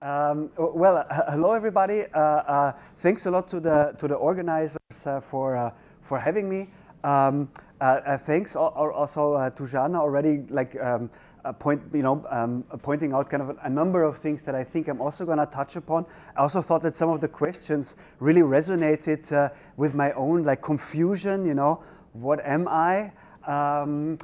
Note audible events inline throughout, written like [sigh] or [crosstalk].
Um, well, uh, hello everybody. Uh, uh, thanks a lot to the to the organizers uh, for uh, for having me. Um, uh, thanks also to Jana already, like um, point you know um, pointing out kind of a, number of things that I think I'm also going to touch upon. I also thought that some of the questions really resonated with my own like confusion. You know, what am I? Um,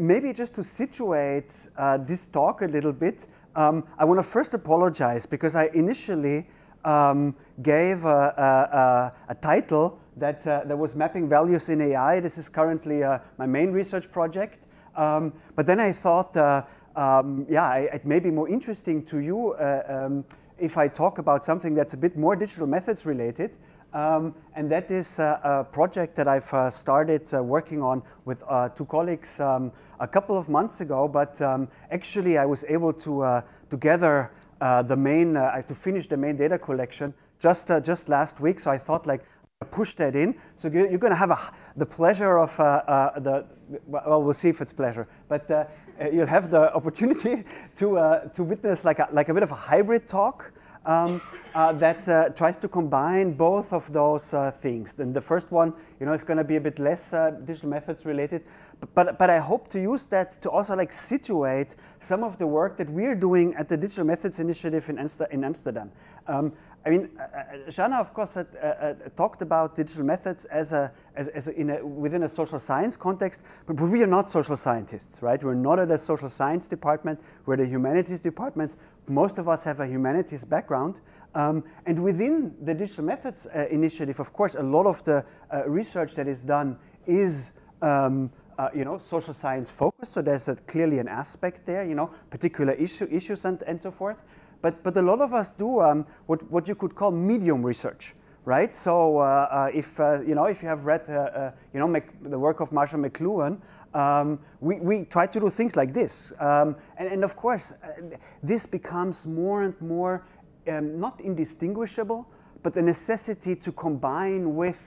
maybe just to situate this talk a little bit. Um, I want to first apologize because I initially um, gave a, a, a, title that, uh, that was mapping values in AI. This is currently uh, my main research project. Um, but then I thought, uh, um, yeah, it may be more interesting to you uh, um, if I talk about something that's a bit more digital methods related. Um, and that is uh, a project that I've uh, started uh, working on with uh, two colleagues um, a couple of months ago. But um, actually, I was able to, uh, to gather uh, the main, to finish the main data collection just, just last week. So I thought, like, push that in. So you're, you're going to have a, the pleasure of the, well, we'll see if it's pleasure, but you'll have the opportunity [laughs] to, to witness like a, like a bit of a hybrid talk um, uh, that uh, tries to combine both of those uh, things. Then the first one, you know, is going to be a bit less uh, digital methods related, but, but, but I hope to use that to also like situate some of the work that we're doing at the Digital Methods Initiative in, in Amsterdam. Um, I mean, uh, uh Jana, of course, had, uh, uh, talked about digital methods as a, as, as a, in a, within a social science context, but we are not social scientists, right? We're not at a social science department, we're the humanities departments. Most of us have a humanities background. Um, and within the digital methods uh, initiative, of course, a lot of the uh, research that is done is um, uh, you know, social science focused, so there's a, clearly an aspect there, you know, particular issue, issues and, and so forth. But, but a lot of us do um, what, what you could call medium research, right? So uh, uh, if, uh, you know, if you have read uh, uh, you know, Mac, the work of Marshall McLuhan, um, we, we try to do things like this. Um, and, and of course, uh, this becomes more and more um, not indistinguishable, but the necessity to combine with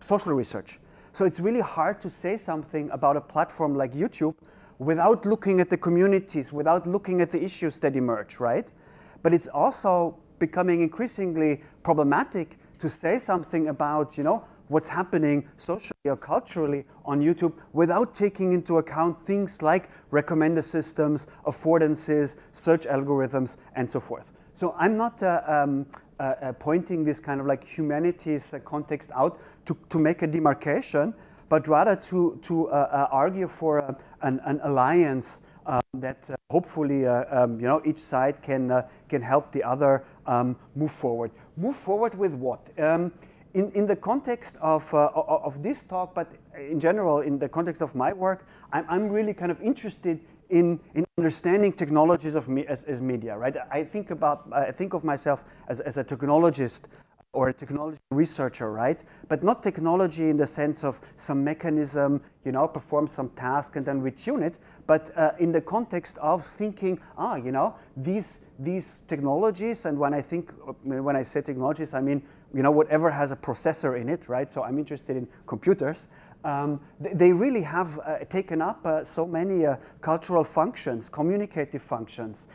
social research. So it's really hard to say something about a platform like YouTube without looking at the communities, without looking at the issues that emerge, right? But it's also becoming increasingly problematic to say something about, you know, what's happening socially or culturally on YouTube without taking into account things like recommender systems, affordances, search algorithms, and so forth. So I'm not uh, um, uh, uh, pointing this kind of like humanities uh, context out to, to make a demarcation, but rather to, to uh, uh, argue for uh, an, an, alliance um, that hopefully um, you know, each side can, can help the other um, move forward. Move forward with what? Um, in, in the context of, of this talk, but in general, in the context of my work, I'm, I'm really kind of interested in, in understanding technologies of me as, as media, right? I think about, I think of myself as, as a technologist or a technology researcher, right? But not technology in the sense of some mechanism, you know, perform some task and then we tune it, but uh, in the context of thinking, ah, you know, these these technologies, and when I think, when I say technologies, I mean, you know, whatever has a processor in it, right? So I'm interested in computers. Um, they, really have uh, taken up uh, so many uh, cultural functions, communicative functions.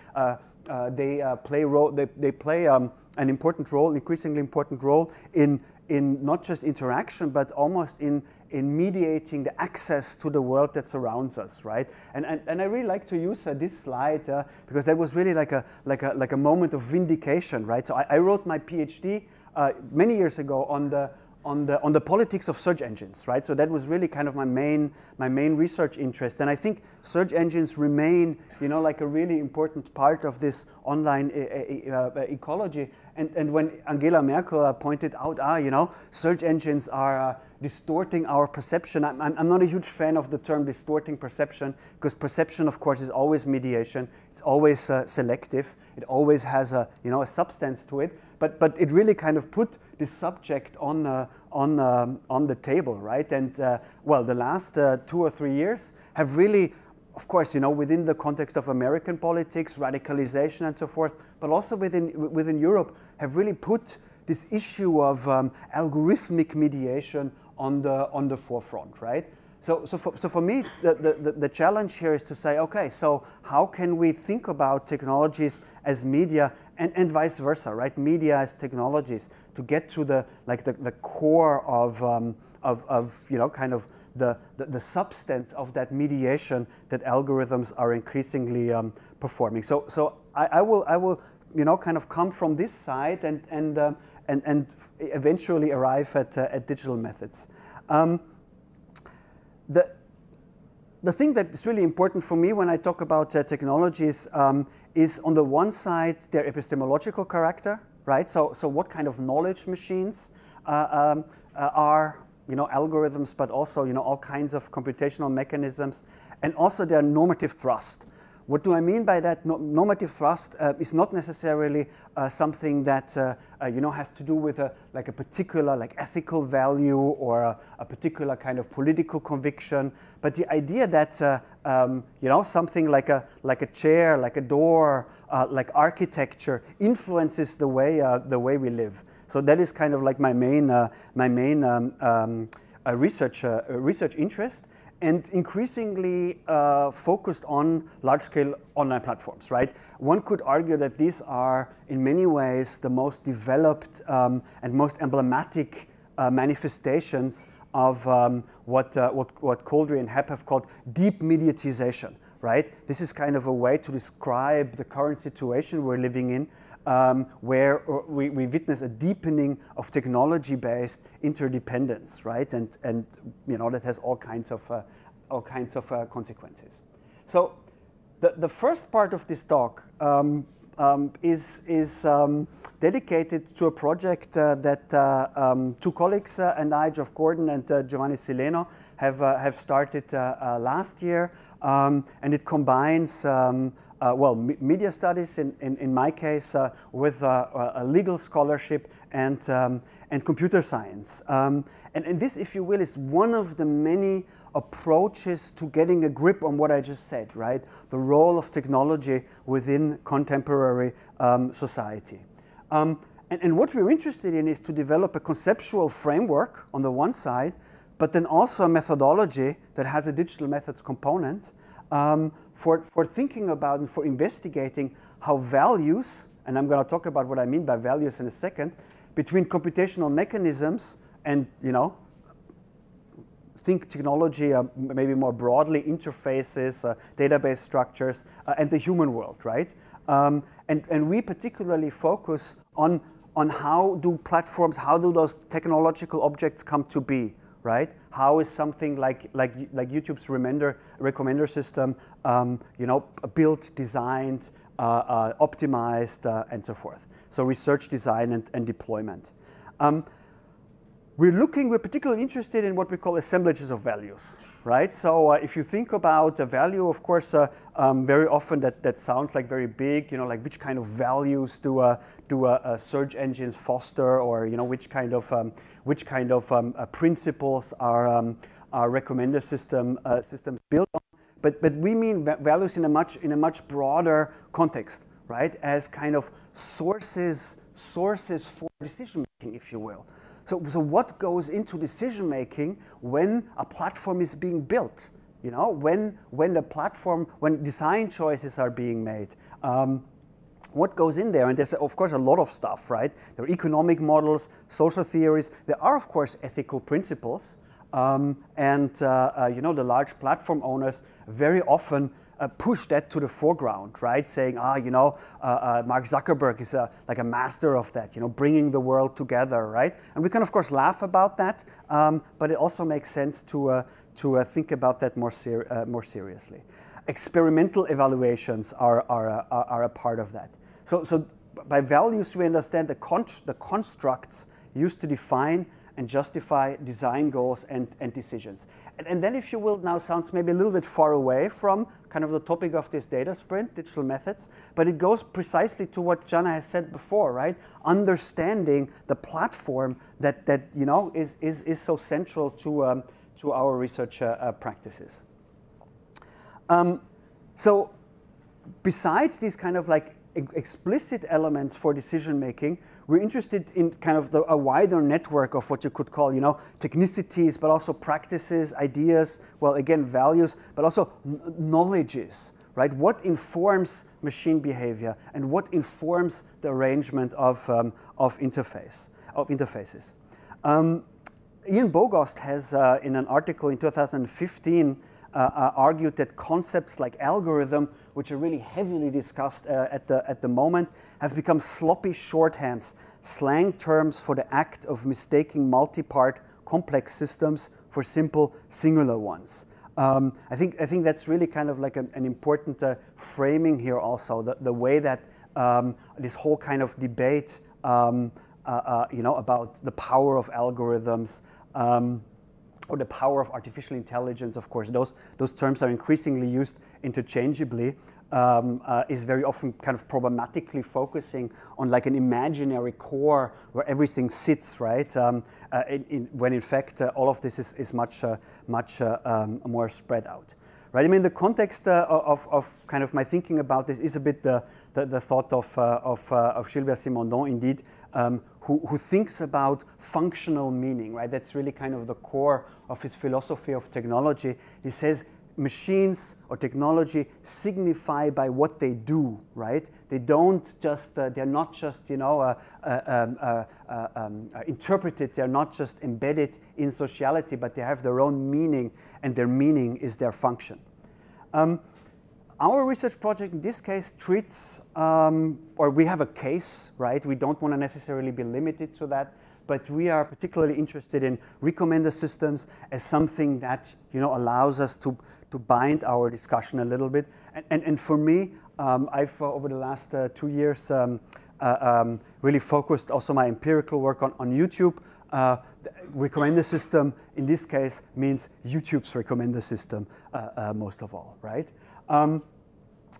Uh, uh, they play role. They, they play um, an important role, increasingly important role in, in not just interaction, but almost in, in mediating the access to the world that surrounds us, right? And, and, and I really like to use uh, this slide uh, because that was really like a, like, a, like a moment of vindication, right? So I, I wrote my PhD uh, many years ago on the, on the, on the politics of search engines, right? So that was really kind of my main, my main research interest. And I think search engines remain, you know, like a really important part of this online e uh, ecology. And, and when Angela Merkel pointed out, ah, you know, search engines are uh, distorting our perception, I'm, I'm not a huge fan of the term distorting perception because perception, of course, is always mediation. It's always uh, selective. It always has a, you know, a substance to it but, but it really kind of put this subject on, uh, on, um, on the table, right? And uh, well, the last uh, two or three years have really, of course, you know, within the context of American politics, radicalization and so forth, but also within, within Europe, have really put this issue of um, algorithmic mediation on the, on the forefront, right? So, so, for, so for me, the, the, the challenge here is to say, okay, so how can we think about technologies as media and, and vice versa, right? Media as technologies to get to the, like the, the core of, um, of, of, you know, kind of the, the, the, substance of that mediation that algorithms are increasingly um, performing. So, so I, I, will, I will, you know, kind of come from this side and, and, um, and, and eventually arrive at, uh, at digital methods. Um, the, the thing that is really important for me when I talk about uh, technologies um, is on the one side their epistemological character, right? So, so what kind of knowledge machines uh, um, uh, are, you know, algorithms, but also, you know, all kinds of computational mechanisms, and also their normative thrust. What do I mean by that? No, normative thrust uh, is not necessarily uh, something that uh, uh, you know has to do with a like a particular like ethical value or a, a particular kind of political conviction, but the idea that uh, um, you know something like a like a chair, like a door, like architecture influences the way the way we live. So that is kind of like my main my main um, um, research research interest and increasingly uh, focused on large-scale online platforms, right? One could argue that these are, in many ways, the most developed um, and most emblematic uh, manifestations of um, what, uh, what, what Couldry and Hepp have called deep mediatization, right? This is kind of a way to describe the current situation we're living in, um, where uh, we, we, witness a deepening of technology-based interdependence, right? And, and you know, that has all kinds of, uh, all kinds of uh, consequences. So the, the first part of this talk um, um, is, is um, dedicated to a project uh, that uh, um, two colleagues uh, and I, Geoff Gordon and Giovanni Sileno, have, have started last year. Um, and it combines uh, well, media studies in, in, in my case uh, with uh, a legal scholarship and, um, and computer science. Um, and, and this, if you will, is one of the many approaches to getting a grip on what I just said, right? The role of technology within contemporary um, society. Um, and, and what we're interested in is to develop a conceptual framework on the one side, but then also a methodology that has a digital methods component um, for, for thinking about and for investigating how values, and I'm going to talk about what I mean by values in a second, between computational mechanisms and, you know, think technology uh, maybe more broadly, interfaces, uh, database structures, uh, and the human world, right? Um, and, and we particularly focus on, on how do platforms, how do those technological objects come to be, right? How is something like, like, like YouTube's recommender, recommender system, um, you know, built, designed, uh, uh, optimized, uh, and so forth. So research, design, and, and deployment. Um, we're looking, we're particularly interested in what we call assemblages of values, right? So uh, if you think about a value, of course, uh, um, very often that, that sounds like very big, you know, like which kind of values do, uh, do uh, search engines foster or, you know, which kind of, um, which kind of um, uh, principles are, um, are recommender system, uh, systems built on. But, but we mean values in a, much, in a much broader context, right? As kind of sources, sources for decision making, if you will. So, so what goes into decision making when a platform is being built? You know, when, when the platform, when design choices are being made. Um, what goes in there? And there's, of course, a lot of stuff, right? There are economic models, social theories. There are, of course, ethical principles. Um, and, uh, uh, you know, the large platform owners very often uh, push that to the foreground, right? Saying, ah, you know, uh, uh, Mark Zuckerberg is a, like a master of that, you know, bringing the world together, right? And we can, of course, laugh about that, um, but it also makes sense to, uh, to uh, think about that more, ser uh, more seriously. Experimental evaluations are, are, are, are, a part of that. So, so by values, we understand the, con the constructs used to define and justify design goals and, and decisions. And, and, then, if you will, now sounds maybe a little bit far away from kind of the topic of this data sprint, digital methods, but it goes precisely to what Jana has said before, right? Understanding the platform that, that you know, is, is, is so central to, um, to our research uh, uh, practices. Um, so besides these kind of like explicit elements for decision making. We're interested in kind of the, a wider network of what you could call, you know, technicities, but also practices, ideas, well, again, values, but also knowledges, right? What informs machine behavior and what informs the arrangement of, um, of, interface, of interfaces. Um, Ian Bogost has, uh, in an article in 2015, uh, uh, argued that concepts like algorithm, which are really heavily discussed uh, at, the, at the moment, have become sloppy shorthands, slang terms for the act of mistaking multi-part complex systems for simple singular ones. Um, I, think, I think that's really kind of like an, an important uh, framing here also, the, the way that um, this whole kind of debate um, uh, uh, you know, about the power of algorithms, um, or the power of artificial intelligence, of course, those, those terms are increasingly used interchangeably, um, uh, is very often kind of problematically focusing on like an imaginary core where everything sits, right? Um, uh, in, in, when in fact uh, all of this is, is much, uh, much uh, um, more spread out. Right? I mean, the context uh, of, of kind of my thinking about this is a bit the, the, the thought of, of, of Gilbert Simondon, indeed, um, who, who thinks about functional meaning, right? That's really kind of the core of his philosophy of technology. He says machines or technology signify by what they do, right? They don't just, uh, they're not just, you know, uh, uh, um, uh, uh, um uh, interpreted, they're not just embedded in sociality, but they have their own meaning, and their meaning is their function. Um, our research project in this case treats, um, or we have a case, right? We don't want to necessarily be limited to that, but we are particularly interested in recommender systems as something that, you know, allows us to, to bind our discussion a little bit. And, and, and for me, um, I've, uh, over the last uh, two years, um, uh, um, really focused also my empirical work on, on YouTube. Uh, recommender system, in this case, means YouTube's recommender system uh, uh, most of all, right? Um,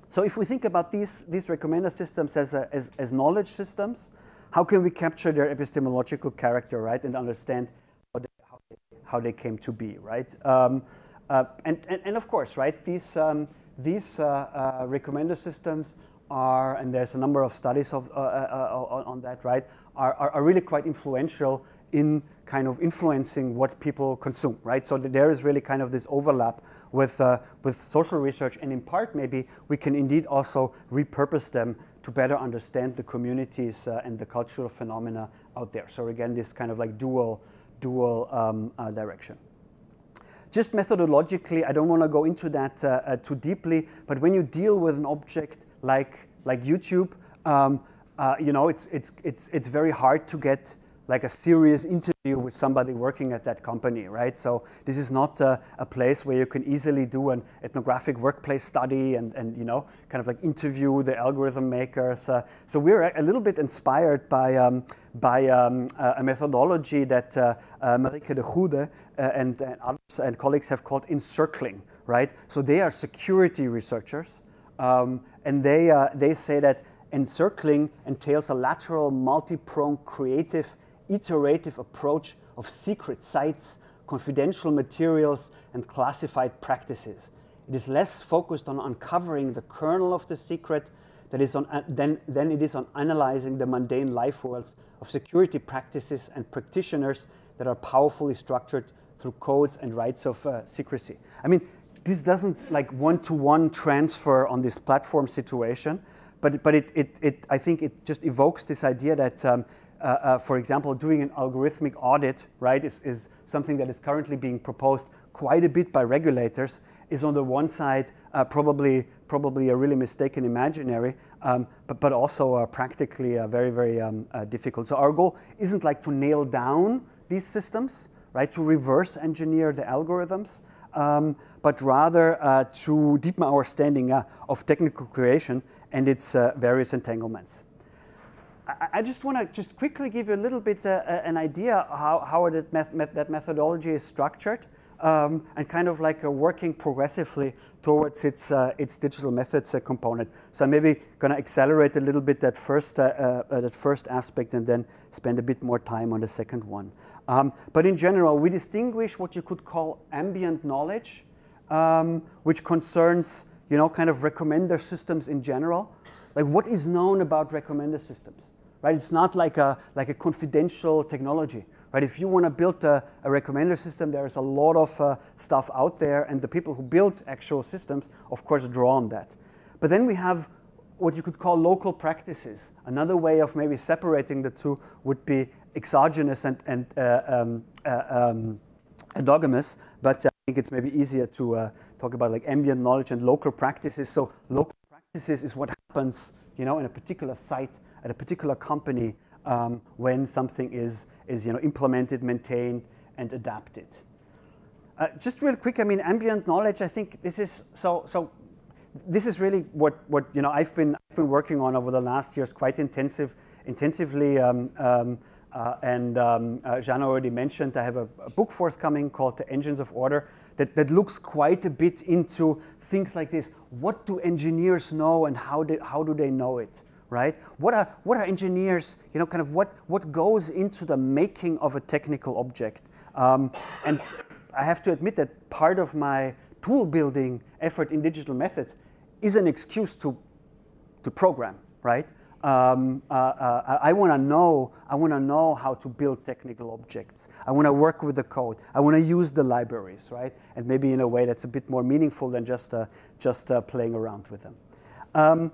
so if we think about these, these recommender systems as, a, as, as knowledge systems, how can we capture their epistemological character, right, and understand how they, how they, how they came to be, right? Um, uh, and, and, and, of course, right, these, um, these uh, uh, recommender systems are, and there's a number of studies of, uh, uh, uh, on that, right, are, are, are really quite influential in kind of influencing what people consume, right? So there is really kind of this overlap with, uh, with social research, and in part, maybe we can indeed also repurpose them to better understand the communities uh, and the cultural phenomena out there. So again, this kind of like dual, dual um, uh, direction. Just methodologically, I don't want to go into that uh, uh, too deeply, but when you deal with an object like, like YouTube, um, uh, you know, it's, it's, it's, it's very hard to get like a serious interview with somebody working at that company, right? So this is not a, place where you can easily do an ethnographic workplace study and, and you know, kind of like interview the algorithm makers. Uh, so we're a little bit inspired by, um, by um, a methodology that uh, uh, Marieke de Goede uh, and, and, others and colleagues have called encircling, right? So they are security researchers, um, and they, uh, they say that encircling entails a lateral, multi-pronged, creative iterative approach of secret sites, confidential materials, and classified practices. It is less focused on uncovering the kernel of the secret that is on, uh, than, than it is on analyzing the mundane life worlds of security practices and practitioners that are powerfully structured through codes and rights of uh, secrecy. I mean, this doesn't like one-to-one -one transfer on this platform situation, but, but it, it, it, I think it just evokes this idea that um, uh, uh, for example, doing an algorithmic audit, right, is, is something that is currently being proposed quite a bit by regulators, is on the one side uh, probably, probably a really mistaken imaginary, um, but, but also uh, practically uh, very, very um, difficult. So our goal isn't like to nail down these systems, right, to reverse engineer the algorithms, um, but rather to deepen our understanding of technical creation and its various entanglements. I, just want to just quickly give you a little bit uh, uh, an idea how, how that, met that methodology is structured um, and kind of like uh, working progressively towards its, uh, its digital methods component. So I'm maybe going to accelerate a little bit that first, that first aspect and then spend a bit more time on the second one. Um, but in general, we distinguish what you could call ambient knowledge, um, which concerns you know, kind of recommender systems in general, like what is known about recommender systems, right? It's not like a, like a confidential technology, right? If you want to build a, a, recommender system, there's a lot of uh, stuff out there, and the people who build actual systems, of course, draw on that. But then we have what you could call local practices. Another way of maybe separating the two would be exogenous and, and uh, um, uh, um, endogenous, but I think it's maybe easier to uh, talk about like ambient knowledge and local practices. So local practices is what happens, you know, in a particular site at a particular company um, when something is, is, you know, implemented, maintained, and adapted. Uh, just real quick, I mean, ambient knowledge, I think this is, so, so this is really what, what you know, I've been, I've been working on over the last years quite intensive, intensively. Um, um, uh, and um, uh, already mentioned I have a, a, book forthcoming called The Engines of Order that, that looks quite a bit into things like this. What do engineers know and how, do, how do they know it? Right? What are, what are engineers, you know, kind of what, what goes into the making of a technical object? Um, and I have to admit that part of my tool building effort in digital methods is an excuse to, to program, right? Um, uh, uh, I want to know. I want to know how to build technical objects. I want to work with the code. I want to use the libraries, right? And maybe in a way that's a bit more meaningful than just uh, just uh, playing around with them. Um,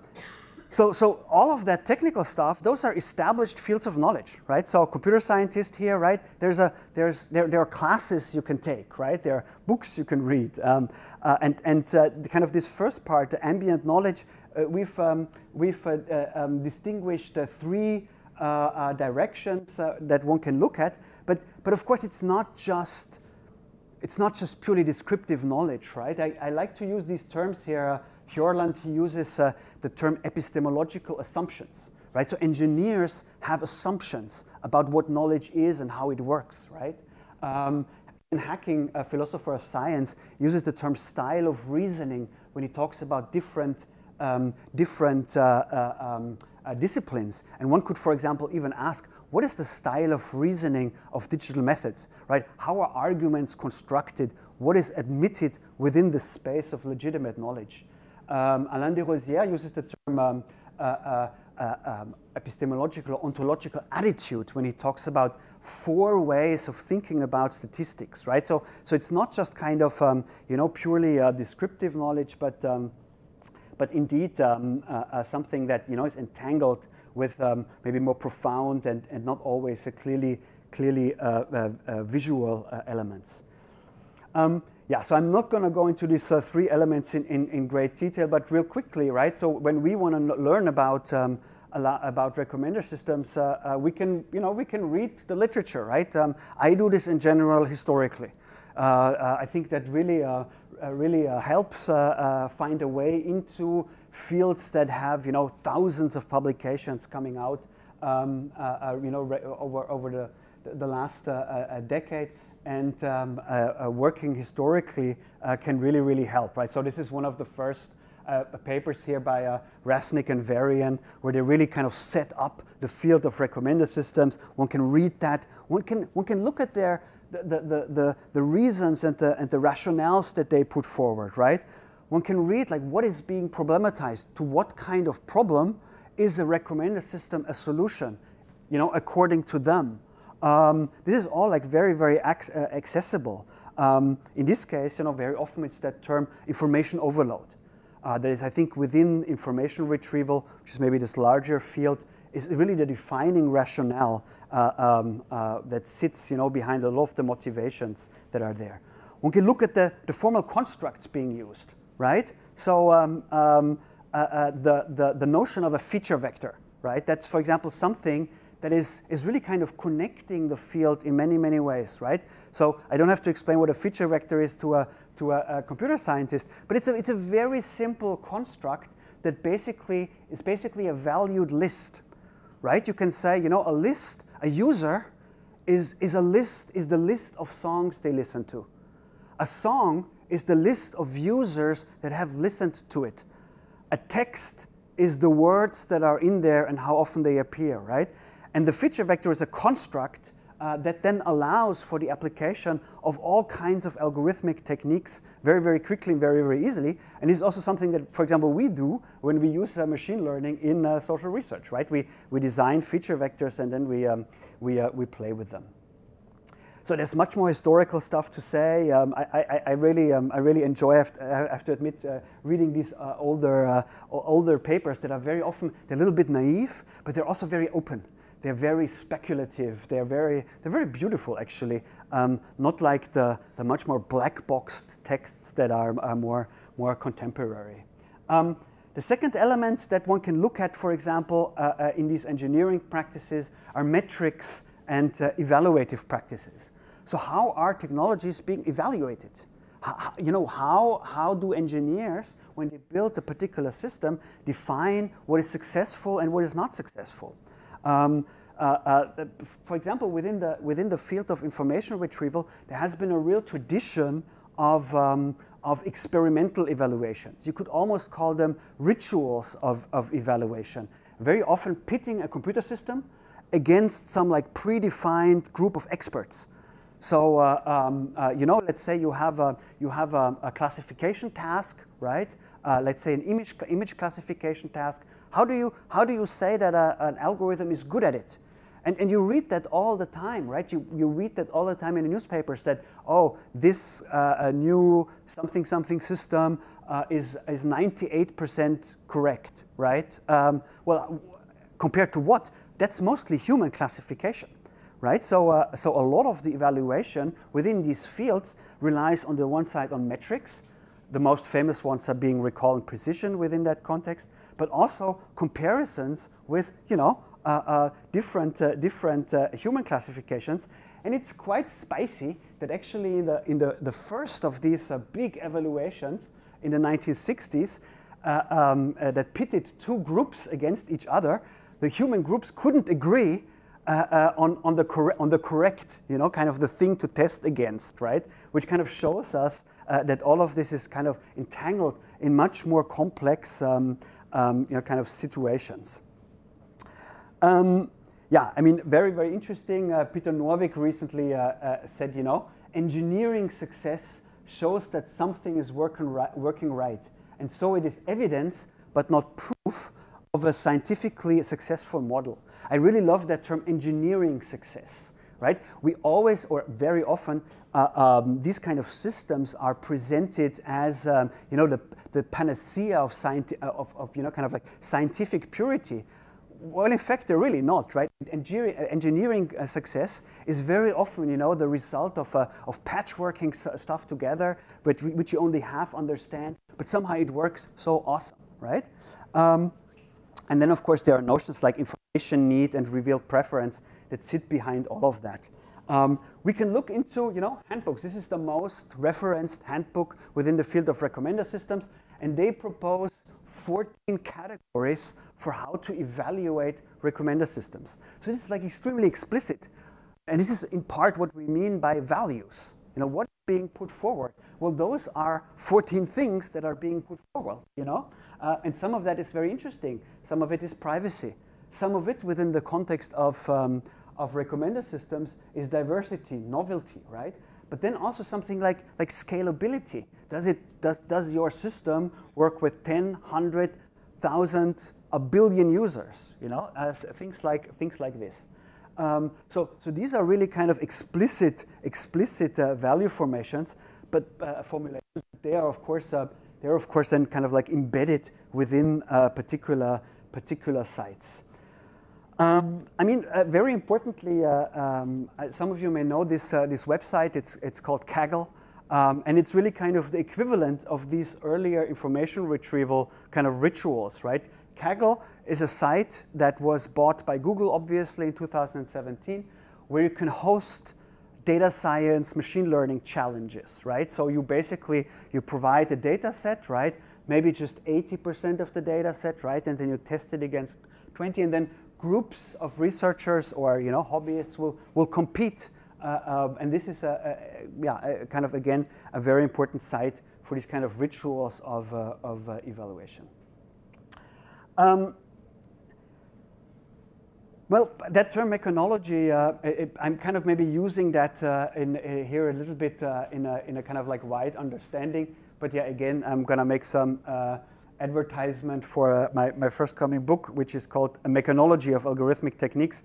so, so all of that technical stuff, those are established fields of knowledge, right? So computer scientist here, right? There's a, there's, there, there are classes you can take, right? There are books you can read. Um, uh, and and uh, kind of this first part, the ambient knowledge, uh, we've, um, we've uh, uh, um, distinguished three uh, directions that one can look at. But, but of course, it's not just it's not just purely descriptive knowledge, right? I, I like to use these terms here Hjorland, he uses uh, the term epistemological assumptions, right? So engineers have assumptions about what knowledge is and how it works, right? Um, Ian Hacking, a philosopher of science uses the term style of reasoning when he talks about different, um, different uh, uh, um, uh, disciplines. And one could, for example, even ask, what is the style of reasoning of digital methods, right? How are arguments constructed? What is admitted within the space of legitimate knowledge? Um, Alain Desrosières uses the term um, uh, uh, uh, um, epistemological ontological attitude when he talks about four ways of thinking about statistics, right? So, so it's not just kind of, um, you know, purely uh, descriptive knowledge, but, um, but indeed um, uh, uh, something that, you know, is entangled with maybe more profound and, and not always a clearly, clearly visual elements. Um, yeah, so I'm not going to go into these uh, three elements in, in, in, great detail, but real quickly, right? So when we want to learn about um, about recommender systems, uh, uh, we can, you know, we can read the literature, right? Um, I do this in general historically. Uh, uh I think that really, uh, really helps find a way into fields that have, you know, thousands of publications coming out, um, you know, over over the the last decade and um, uh, uh, working historically uh, can really, really help, right? So this is one of the first uh, papers here by uh, Resnick and Varian, where they really kind of set up the field of recommender systems. One can read that. One can, one can look at their, the, the, the, the reasons and the, and the rationales that they put forward, right? One can read like what is being problematized, to what kind of problem is a recommender system a solution, you know, according to them. Um, this is all like very, very ac uh, accessible. Um, in this case, you know, very often it's that term information overload. Uh, that is, I think, within information retrieval, which is maybe this larger field, is really the defining rationale uh, um, uh, that sits, you know, behind a lot of the motivations that are there. One can look at the, the formal constructs being used, right? So um, um, uh, uh, the, the, the notion of a feature vector, right? That's, for example, something that is, is really kind of connecting the field in many, many ways, right? So I don't have to explain what a feature vector is to a, to a, a computer scientist, but it's a, it's a very simple construct that basically is basically a valued list, right? You can say, you know, a list, a user is, is a list, is the list of songs they listen to. A song is the list of users that have listened to it. A text is the words that are in there and how often they appear, right? And the feature vector is a construct uh, that then allows for the application of all kinds of algorithmic techniques very, very quickly and very, very easily. And this is also something that, for example, we do when we use uh, machine learning in uh, social research, right? We, we design feature vectors and then we, um, we, uh, we play with them. So there's much more historical stuff to say. Um, I, I, I, really, um, I really enjoy, I have to, I have to admit, uh, reading these uh, older, older papers that are very often, they're a little bit naive, but they're also very open. They're very speculative. They're very, they're very beautiful, actually. Um, not like the, the much more black boxed texts that are, are more, more contemporary. Um, the second element that one can look at, for example, uh, uh, in these engineering practices are metrics and uh, evaluative practices. So how are technologies being evaluated? How, you know, how, how do engineers, when they build a particular system, define what is successful and what is not successful? Um, uh, uh, for example, within the, within the field of information retrieval, there has been a real tradition of, um, of experimental evaluations. You could almost call them rituals of, of evaluation. Very often pitting a computer system against some like predefined group of experts. So, uh, um, uh, you know, let's say you have a, you have a, a classification task, right? Uh, let's say an image, image classification task. How do you, how do you say that a, an algorithm is good at it? And, and you read that all the time, right? You, you read that all the time in the newspapers that, oh, this uh, new something something system uh, is, is 98% correct, right? Um, well, compared to what? That's mostly human classification, right? So, uh, so a lot of the evaluation within these fields relies on the one side on metrics. The most famous ones are being recall and precision within that context, but also comparisons with, you know, uh, uh, different, uh, different human classifications. And it's quite spicy that actually in the, in the, the first of these big evaluations in the 1960s um, that pitted two groups against each other, the human groups couldn't agree uh, uh, on, on, the on the correct, you know, kind of the thing to test against, right? Which kind of shows us uh, that all of this is kind of entangled in much more complex, um, um, you know, kind of situations. Um, yeah, I mean, very, very interesting. Uh, Peter Norvig recently uh, uh, said, you know, engineering success shows that something is working, ri working right. And so it is evidence, but not proof, of a scientifically successful model. I really love that term, engineering success, right? We always, or very often, uh, um, these kind of systems are presented as, um, you know, the, the panacea of, of, of, you know, kind of like scientific purity. Well, in fact, they're really not, right? Engineering, uh, engineering uh, success is very often, you know, the result of, uh, of patchworking stuff together, but which you only half understand, but somehow it works so awesome, right? Um, and then, of course, there are notions like information need and revealed preference that sit behind all of that. Um, we can look into, you know, handbooks. This is the most referenced handbook within the field of recommender systems, and they propose 14 categories for how to evaluate recommender systems. So this is like extremely explicit. And this is in part what we mean by values. You know, what is being put forward? Well, those are 14 things that are being put forward, you know? Uh, and some of that is very interesting. Some of it is privacy. Some of it within the context of, um, of recommender systems is diversity, novelty, right? But then also something like, like scalability. Does, it, does, does your system work with 10, 100, 1,000, a billion users? You know, as things like, things like this. Um, so, so these are really kind of explicit, explicit uh, value formations, but uh, formulations. They are, of course, uh, they are of course then kind of like embedded within uh, particular particular sites. Um, I mean, uh, very importantly, uh, um, uh, some of you may know this, uh, this website. It's, it's called Kaggle. Um, and it's really kind of the equivalent of these earlier information retrieval kind of rituals, right? Kaggle is a site that was bought by Google, obviously, in 2017, where you can host data science, machine learning challenges, right? So you basically, you provide a data set, right? Maybe just 80% of the data set, right? And then you test it against 20, and then groups of researchers or you know hobbyists will will compete, uh, uh, and this is a, a yeah a kind of again a very important site for these kind of rituals of uh, of uh, evaluation. Um, Well, that term mechanology, uh, it, I'm kind of maybe using that uh, in, here a little bit in, a, in a kind of like wide understanding. But yeah, again, I'm going to make some advertisement for uh, my, my first coming book, which is called A Mechanology of Algorithmic Techniques.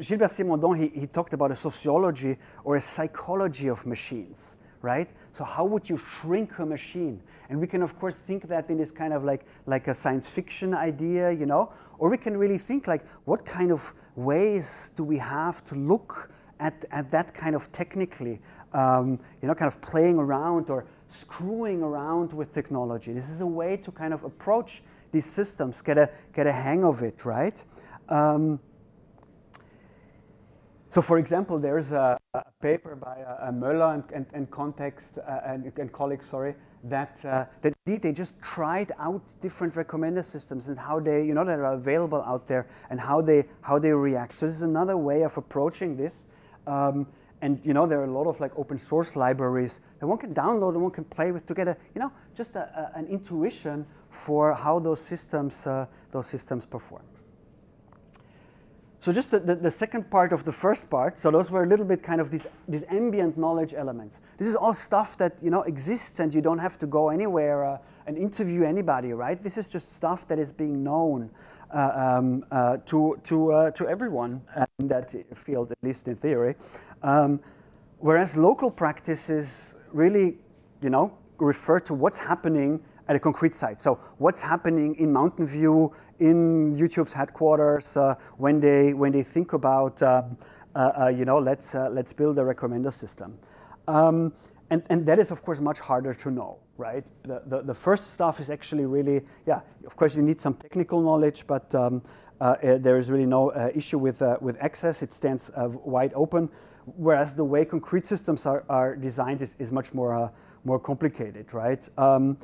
Gilbert Simondon, he, he talked about a sociology or a psychology of machines right? So how would you shrink a machine? And we can of course think that in this kind of like like a science fiction idea, you know, or we can really think like what kind of ways do we have to look at, at that kind of technically, um, you know, kind of playing around or screwing around with technology. This is a way to kind of approach these systems, get a get a hang of it, right? Um, so for example, there's a, a paper by uh, Möller and, and, and Context uh, and, and, colleagues, sorry, that, uh, that they just tried out different recommender systems and how they, you know, that are available out there and how they, how they react. So this is another way of approaching this. Um, and you know there are a lot of like open source libraries that one can download and one can play with to get a you know just a, a, an intuition for how those systems uh, those systems perform. So just the, the, the, second part of the first part, so those were a little bit kind of these, these ambient knowledge elements. This is all stuff that you know exists and you don't have to go anywhere uh, and interview anybody, right? This is just stuff that is being known uh, um, uh, to, to, uh, to everyone in that field, at least in theory. Um, whereas local practices really, you know, refer to what's happening at a concrete site. So what's happening in Mountain View, in YouTube's headquarters, uh, when they when they think about uh, uh, uh you know let's uh, let's build a recommender system, um, and and that is of course much harder to know, right? The, the, the first stuff is actually really yeah. Of course you need some technical knowledge, but um, uh, there is really no issue with with access. It stands wide open. Whereas the way concrete systems are, are designed is, is much more more complicated, right? Um,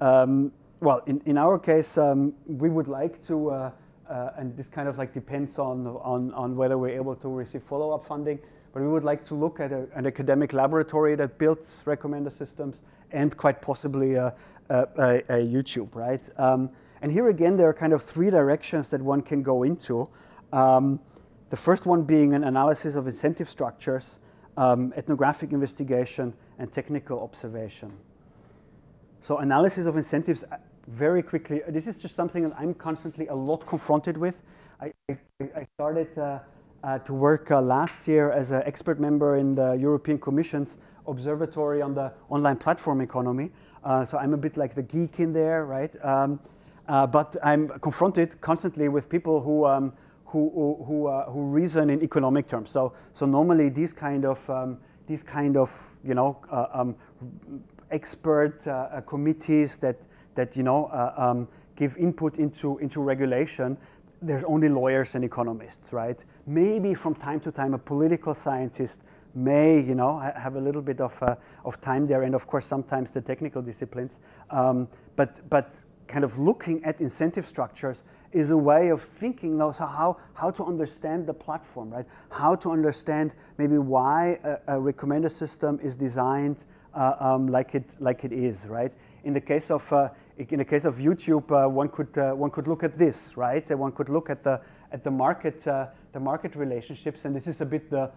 um, well, in, in our case, um, we would like to, uh, uh, and this kind of like depends on, on, on whether we're able to receive follow-up funding, but we would like to look at a, an academic laboratory that builds recommender systems and quite possibly a, a, a YouTube, right? Um, and here again, there are kind of three directions that one can go into. Um, the first one being an analysis of incentive structures, um, ethnographic investigation, and technical observation. So analysis of incentives, uh, very quickly, this is just something that I'm constantly a lot confronted with. I, I, started uh, uh, to work uh, last year as an expert member in the European Commission's observatory on the online platform economy. Uh, so I'm a bit like the geek in there, right? Um, uh, but I'm confronted constantly with people who, um, who, who, who, who, reason in economic terms. So, so normally these kind of, um, these kind of, you know, um, expert uh, uh, committees that, that you know, uh, um, give input into, into regulation, there's only lawyers and economists, right? Maybe from time to time a political scientist may, you know, have a little bit of, uh, of time there, and of course sometimes the technical disciplines. Um, but, but kind of looking at incentive structures is a way of thinking now, so how, how to understand the platform, right? How to understand maybe why a, a recommender system is designed uh, um, like it like it is, right? In the case of uh, in the case of YouTube, uh, one could one could look at this, right? one could look at the at the market the market relationships, and this is a bit the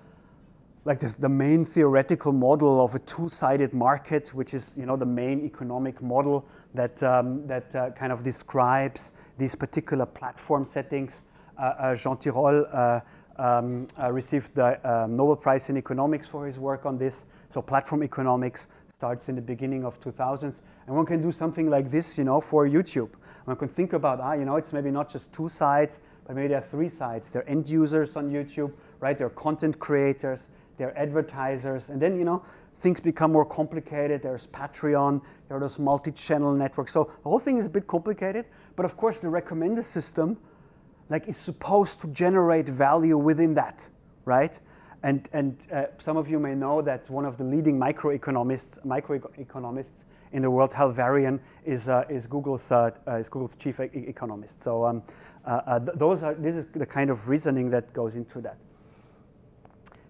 like the, the, main theoretical model of a two-sided market, which is you know the main economic model that um, that uh, kind of describes these particular platform settings. Uh, uh, Jean Tirole um, received the um, Nobel Prize in economics for his work on this. So platform economics starts in the beginning of 2000s. And one can do something like this, you know, for YouTube. One can think about, ah, you know, it's maybe not just two sides, but maybe there are three sides. There are end users on YouTube, right? There are content creators, there are advertisers, and then, you know, things become more complicated. There's Patreon, there are those multi-channel networks. So the whole thing is a bit complicated, but of course the recommender system like is supposed to generate value within that, right? And, and uh, some of you may know that one of the leading microeconomists, microeconomists in the world, Hal Varian, is, uh, is, Google's, uh, uh is Google's chief e economist. So um, uh, uh, th those are, this is the kind of reasoning that goes into that.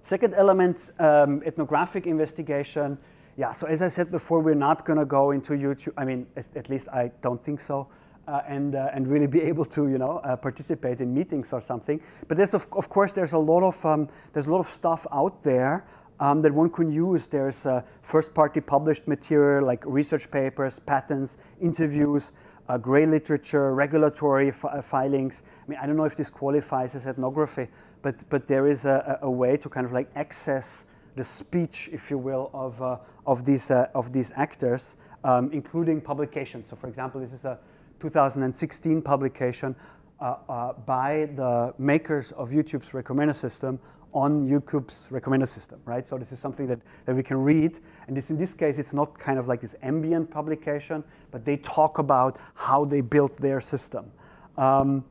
Second element, um, ethnographic investigation. Yeah, so as I said before, we're not going to go into YouTube. I mean, at least I don't think so. uh, and uh, and really [laughs] be able to you know uh, participate in meetings or something. But there's of, of course there's a lot of um, there's a lot of stuff out there um, that one can use. There's uh, first-party published material like research papers, patents, interviews, uh, gray literature, regulatory uh, filings. I mean, I don't know if this qualifies as ethnography, but but there is a, a way to kind of like access the speech, if you will, of uh, of these uh, of these actors, um, including publications. So, for example, this is a 2016 publication uh, by the makers of YouTube's recommender system on YouTube's recommender system, right? So this is something that, that we can read. And this, in this case, it's not kind of like this ambient publication, but they talk about how they built their system. Um,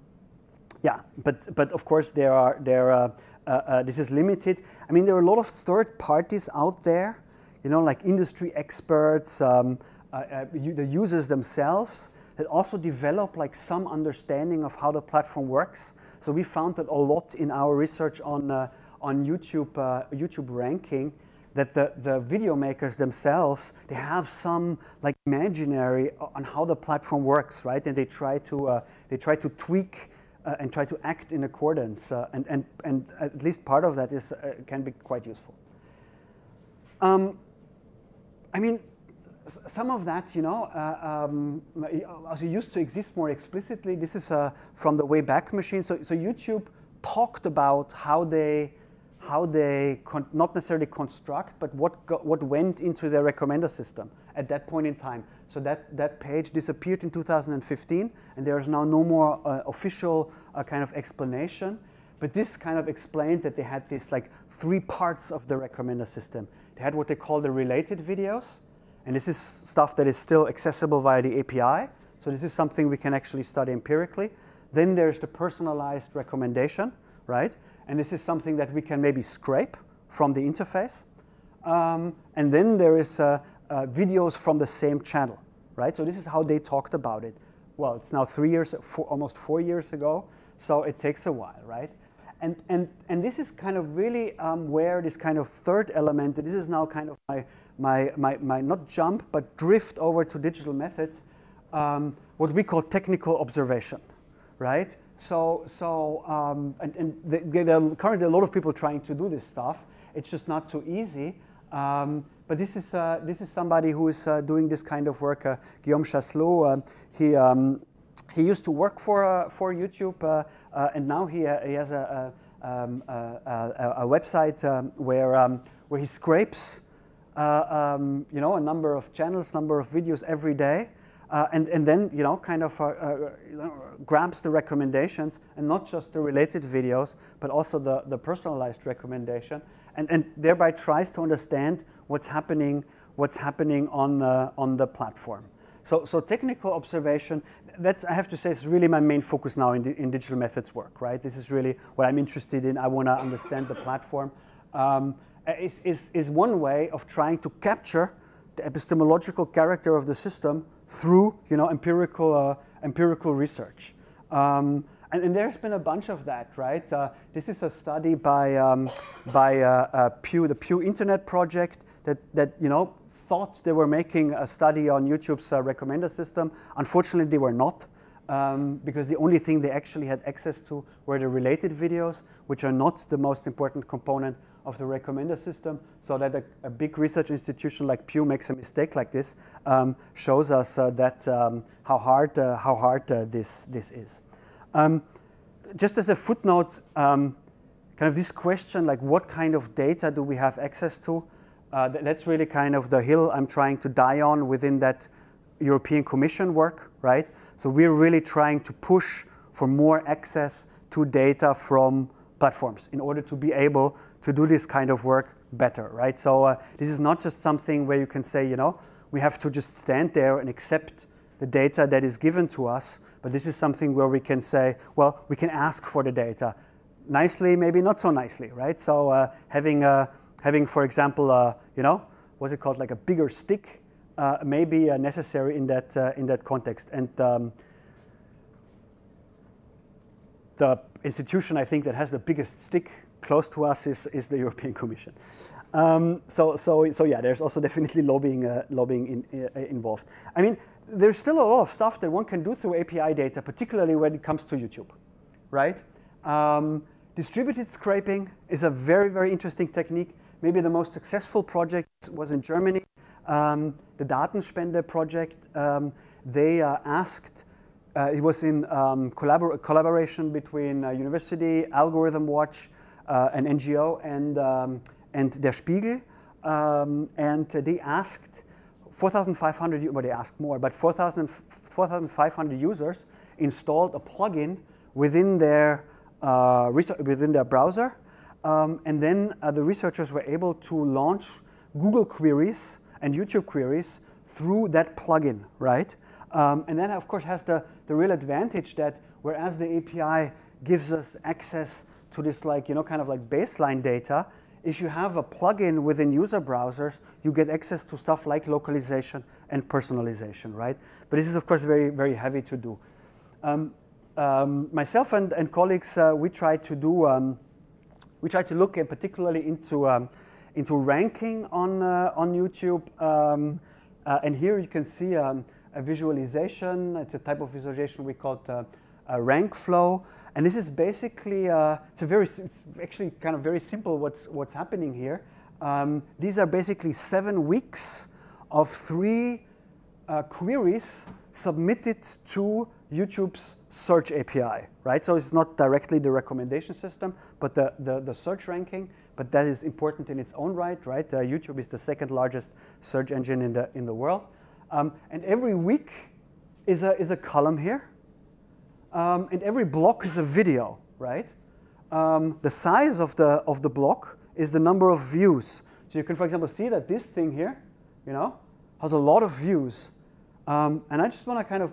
yeah, but, but of course, there are, there, uh, uh, this is limited. I mean, there are a lot of third parties out there, you know, like industry experts, um, uh, uh, the users themselves that also develop like some understanding of how the platform works. So we found that a lot in our research on, uh, on YouTube, uh, YouTube ranking that the, the video makers themselves, they have some like imaginary on how the platform works, right? And they try to, uh, they try to tweak uh, and try to act in accordance. Uh, and, and, and at least part of that is, uh, can be quite useful. Um, I mean, some of that, you know, uh, um, as it used to exist more explicitly, this is uh, from the Wayback Machine. So, so YouTube talked about how they how they not necessarily construct, but what, what went into their recommender system at that point in time. So that, that page disappeared in 2015, and there is now no more uh, official uh, kind of explanation. But this kind of explained that they had this like three parts of the recommender system. They had what they call the related videos, and this is stuff that is still accessible via the API. So this is something we can actually study empirically. Then there's the personalized recommendation, right? And this is something that we can maybe scrape from the interface. Um, and then there is uh, uh, videos from the same channel, right? So this is how they talked about it. Well, it's now three years, four, almost four years ago, so it takes a while, right? And, and, and this is kind of really um, where this kind of third element, this is now kind of my, my, my, my not jump, but drift over to digital methods, um, what we call technical observation, right? So, so um, and, and the, there are currently a lot of people trying to do this stuff. It's just not so easy. Um, but this is, uh, this is somebody who is uh, doing this kind of work, uh, Guillaume Chaslot. Uh, he, um, he used to work for, uh, for YouTube, uh, and now he, he has a, a, um, a, a website um, where, um, where he scrapes you know, a number of channels, number of videos every day, uh, and, and then, you know, kind of uh, uh, grabs the recommendations and not just the related videos, but also the, the personalized recommendation, and, and thereby tries to understand what's happening, what's happening on the, on the platform. So, so technical observation, that's, I have to say, is really my main focus now in, in digital methods work, right? This is really what I'm interested in. I want to understand the platform. Um, is, is, is one way of trying to capture the epistemological character of the system through you know, empirical, uh, empirical research. Um, and, and, there's been a bunch of that, right? Uh, this is a study by, um, by uh, uh, Pew, the Pew Internet Project that, that you know, thought they were making a study on YouTube's uh, recommender system. Unfortunately, they were not. Um, because the only thing they actually had access to were the related videos, which are not the most important component of the recommender system so that a, a, big research institution like Pew makes a mistake like this um, shows us uh, that um, how hard, uh, how hard uh, this, this is. Um, just as a footnote, um, kind of this question, like what kind of data do we have access to? Uh, th that's really kind of the hill I'm trying to die on within that European Commission work, right? So we're really trying to push for more access to data from platforms in order to be able to do this kind of work better, right? So uh, this is not just something where you can say, you know, we have to just stand there and accept the data that is given to us, but this is something where we can say, well, we can ask for the data. Nicely, maybe not so nicely, right? So uh, having, uh, having, for example, uh, you know, what's it called, like a bigger stick, uh, may be uh, necessary in that, in that context. And um, the institution, I think, that has the biggest stick close to us is, is the [laughs] European Commission. Um, so, so, so yeah, there's also definitely lobbying, uh, lobbying in, uh, involved. I mean, there's still a lot of stuff that one can do through API data, particularly when it comes to YouTube, right? Um, distributed scraping is a very, very interesting technique. Maybe the most successful project was in Germany, um, the Datenspende project. Um, they uh, asked, uh, it was in um, collabor collaboration between uh, university, Algorithm Watch, an NGO, and, um, and Der Spiegel. Um, and they asked 4,500, well, they asked more, but 4,500 users installed a plugin within their, uh, within their browser. Um, and then uh, the researchers were able to launch Google queries and YouTube queries through that plugin, right? Um, and that, of course, has the, the real advantage that whereas the API gives us access to this, like, you know, kind of like baseline data, if you have a plugin within user browsers, you get access to stuff like localization and personalization, right? But this is, of course, very, very heavy to do. Um, um, myself and, and colleagues, uh, we try to do, um, we try to look in particularly into, um, into ranking on, uh, on YouTube. Um, uh, and here you can see um, a visualization. It's a type of visualization we call it, rank flow. And this is basically, uh, it's a very, it's actually kind of very simple what's, what's happening here. Um, these are basically seven weeks of three uh, queries submitted to YouTube's search API, right? So it's not directly the recommendation system, but the, the, the search ranking, but that is important in its own right, right? Uh, YouTube is the second largest search engine in the, in the world. Um, and every week is a, is a column here, um, and every block is a video, right? Um, the size of the, of the block is the number of views. So you can, for example, see that this thing here, you know, has a lot of views. Um, and I just want to kind of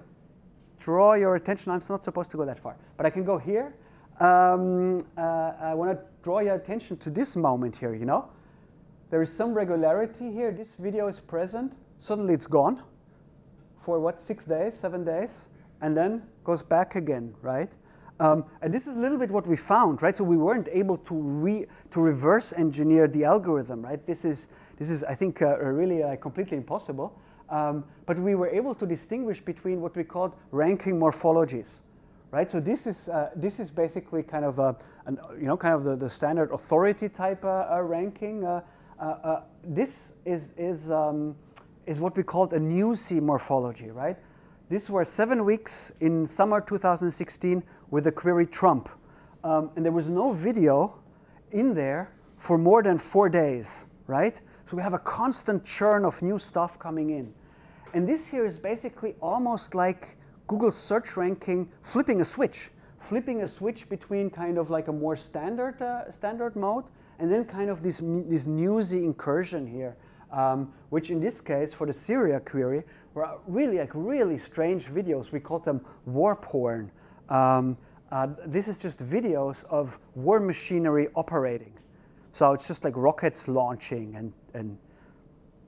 draw your attention. I'm not supposed to go that far, but I can go here. Um, uh, I want to draw your attention to this moment here, you know. There is some regularity here. This video is present. Suddenly it's gone for what, six days, seven days? and then goes back again, right? Um, and this is a little bit what we found, right? So we weren't able to re to reverse engineer the algorithm, right? This is this is I think uh, really uh, completely impossible. Um, but we were able to distinguish between what we called ranking morphologies, right? So this is uh, this is basically kind of a an, you know kind of the, the standard authority type uh, uh, ranking. Uh, this is is um, is what we called a newsy morphology, right? These were seven weeks in summer 2016 with the query Trump. Um, and there was no video in there for more than four days, right? So we have a constant churn of new stuff coming in. And this here is basically almost like Google search ranking flipping a switch, flipping a switch between kind of like a more standard, uh, standard mode and then kind of this, this newsy incursion here, um, which in this case for the Syria query were really like really strange videos. We call them war porn. Um, uh, this is just videos of war machinery operating. So it's just like rockets launching and, and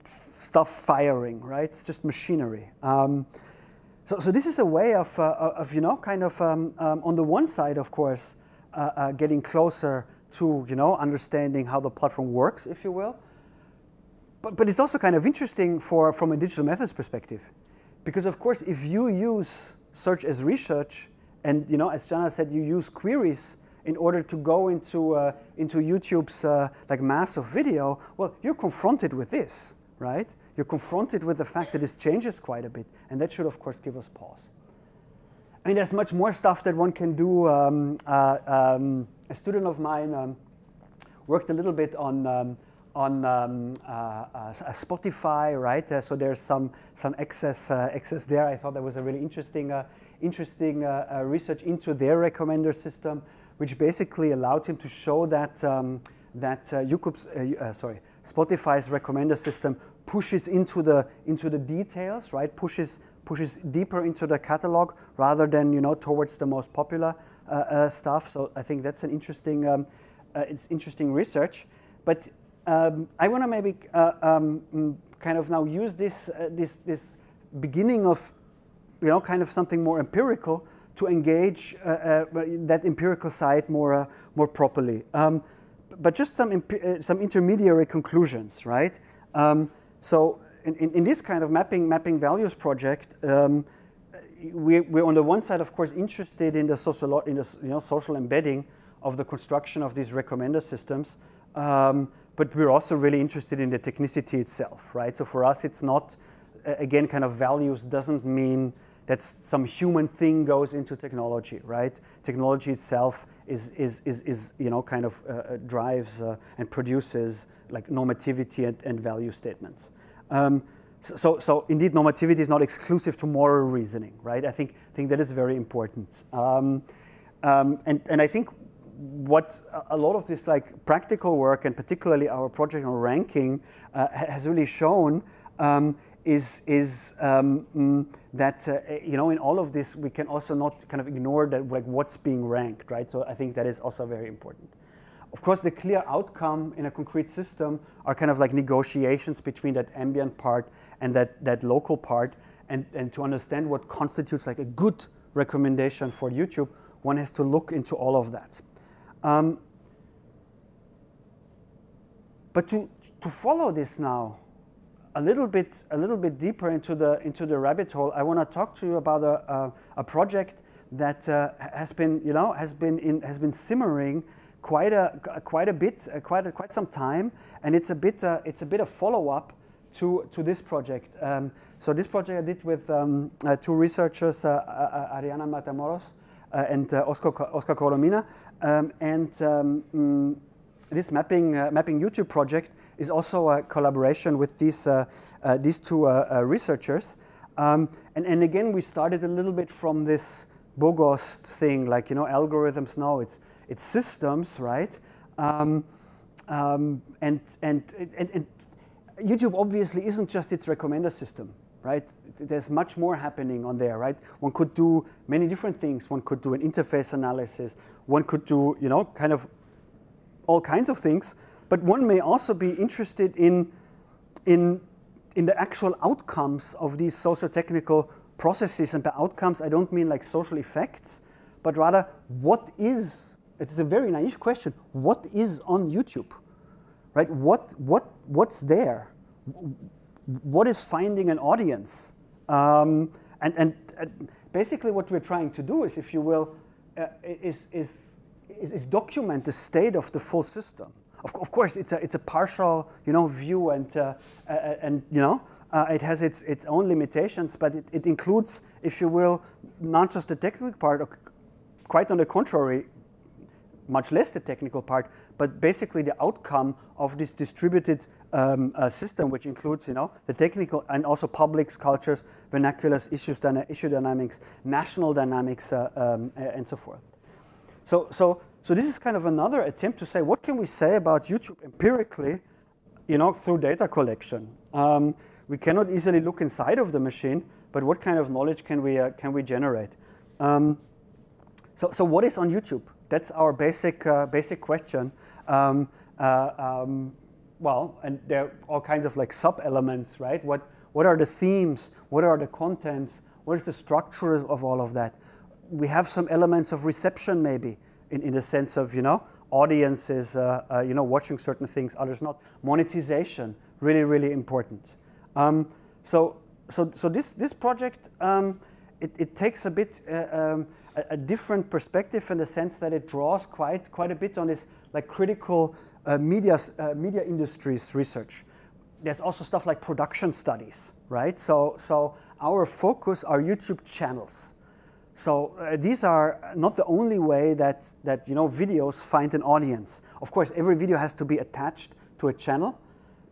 stuff firing, right? It's just machinery. Um, so, so this is a way of, uh, of you know, kind of um, um, on the one side, of course, uh, uh getting closer to, you know, understanding how the platform works, if you will. But, but it's also kind of interesting for, from a digital methods perspective. Because of course, if you use search as research, and you know, as Jana said, you use queries in order to go into, uh, into YouTube's uh, like massive video, well, you're confronted with this, right? You're confronted with the fact that this changes quite a bit, and that should, of course, give us pause. I mean, there's much more stuff that one can do. Um, uh, um, a student of mine um, worked a little bit on um, on um, uh, uh, Spotify, right? Uh, so there's some some excess excess there. I thought that was a really interesting interesting research into their recommender system, which basically allowed him to show that um, that YouTube's sorry Spotify's recommender system pushes into the into the details, right? Pushes pushes deeper into the catalog rather than you know towards the most popular uh, uh, stuff. So I think that's an interesting um, uh, it's interesting research. But um, I want to maybe uh, um, mm, kind of now use this, uh, this, this beginning of, you know, kind of something more empirical to engage uh, uh that empirical side more, uh, more properly. Um, but just some, uh, some intermediary conclusions, right? Um, so in, in, in, this kind of mapping mapping values project, um, we, we're on the one side, of course, interested in the social in the you know social embedding of the construction of these recommender systems, um, but we're also really interested in the technicity itself, right? So for us, it's not again kind of values doesn't mean that some human thing goes into technology, right? Technology itself is, is, is, is you know, kind of uh, uh, drives uh, and produces like normativity and, and value statements. Um, so, so, indeed, normativity is not exclusive to moral reasoning, right? I think, think that is very important. Um, um, and, and I think what a lot of this like practical work and particularly our project on ranking uh, has really shown um, is, is um, mm, that, uh, you know, in all of this, we can also not kind of ignore that, like what's being ranked, right? So I think that is also very important. Of course, the clear outcome in a concrete system are kind of like negotiations between that ambient part and that, that local part. And, and to understand what constitutes like a good recommendation for YouTube, one has to look into all of that. Um, but to, to follow this now, a little bit a little bit deeper into the into the rabbit hole, I want to talk to you about a, a, a project that uh, has been you know has been in has been simmering quite a quite a bit uh, quite a, quite some time, and it's a bit uh, it's a bit of follow up to to this project. Um, so this project I did with um, uh, two researchers, uh, uh, Ariadna Matamoros and Oscar Oscar Coromina, um, and um, mm, this mapping mapping YouTube project is also a collaboration with these, uh, uh, these two uh, researchers. Um, and, and again, we started a little bit from this Bogost thing, like, you know, algorithms, no, it's, it's systems, right? Um, um, and, and, and, and, YouTube obviously isn't just its recommender system, right? There's much more happening on there, right? One could do many different things. One could do an interface analysis. One could do, you know, kind of all kinds of things. But one may also be interested in, in, in the actual outcomes of these socio-technical processes. And by outcomes, I don't mean like social effects, but rather what is, it's a very naive question, what is on YouTube? Right? What, what, what's there? What is finding an audience? Um, and, and, and, basically what we're trying to do is, if you will, uh, is, is, is, is document the state of the full system. Of, of course, it's a, it's a partial you know, view and, uh, and you know, uh, it has its, its own limitations, but it, it includes, if you will, not just the technical part, quite on the contrary, much less the technical part, but basically the outcome of this distributed um, uh, system, which includes, you know, the technical and also publics, cultures, vernaculars, issues, dyna issue dynamics, national dynamics, uh, um, and so forth. So, so so this is kind of another attempt to say, what can we say about YouTube empirically, you know, through data collection? Um, we cannot easily look inside of the machine, but what kind of knowledge can we, uh, can we generate? Um, so, so what is on YouTube? That's our basic, uh, basic question. Um, uh, um, well, and there are all kinds of like sub-elements, right? What, what are the themes? What are the contents? What is the structure of all of that? We have some elements of reception maybe in, in the sense of, you know, audiences, uh, uh, you know, watching certain things, others not. Monetization, really, really important. Um, so, so, so this, this project, um, it, it takes a bit uh, um, a, a, different perspective in the sense that it draws quite, quite a bit on this like critical uh, media, uh, media industries research. There's also stuff like production studies, right? So, so our focus are YouTube channels. So uh, these are not the only way that, that you know, videos find an audience. Of course, every video has to be attached to a channel,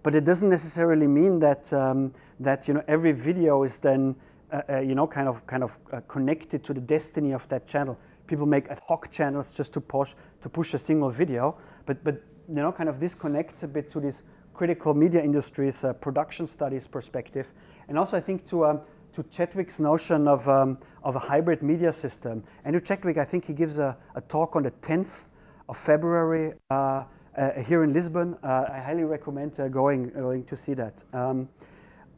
but it doesn't necessarily mean that, um, that you know, every video is then uh, uh, you know, kind of, kind of uh, connected to the destiny of that channel. People make ad hoc channels just to push, to push a single video, but, but you know, kind of this connects a bit to this critical media industries uh, production studies perspective. And also I think to, um, to Chadwick's notion of, um, of a hybrid media system. Andrew Chadwick, I think he gives a, a talk on the 10th of February uh, uh, here in Lisbon. Uh, I highly recommend uh, going, going to see that. Um,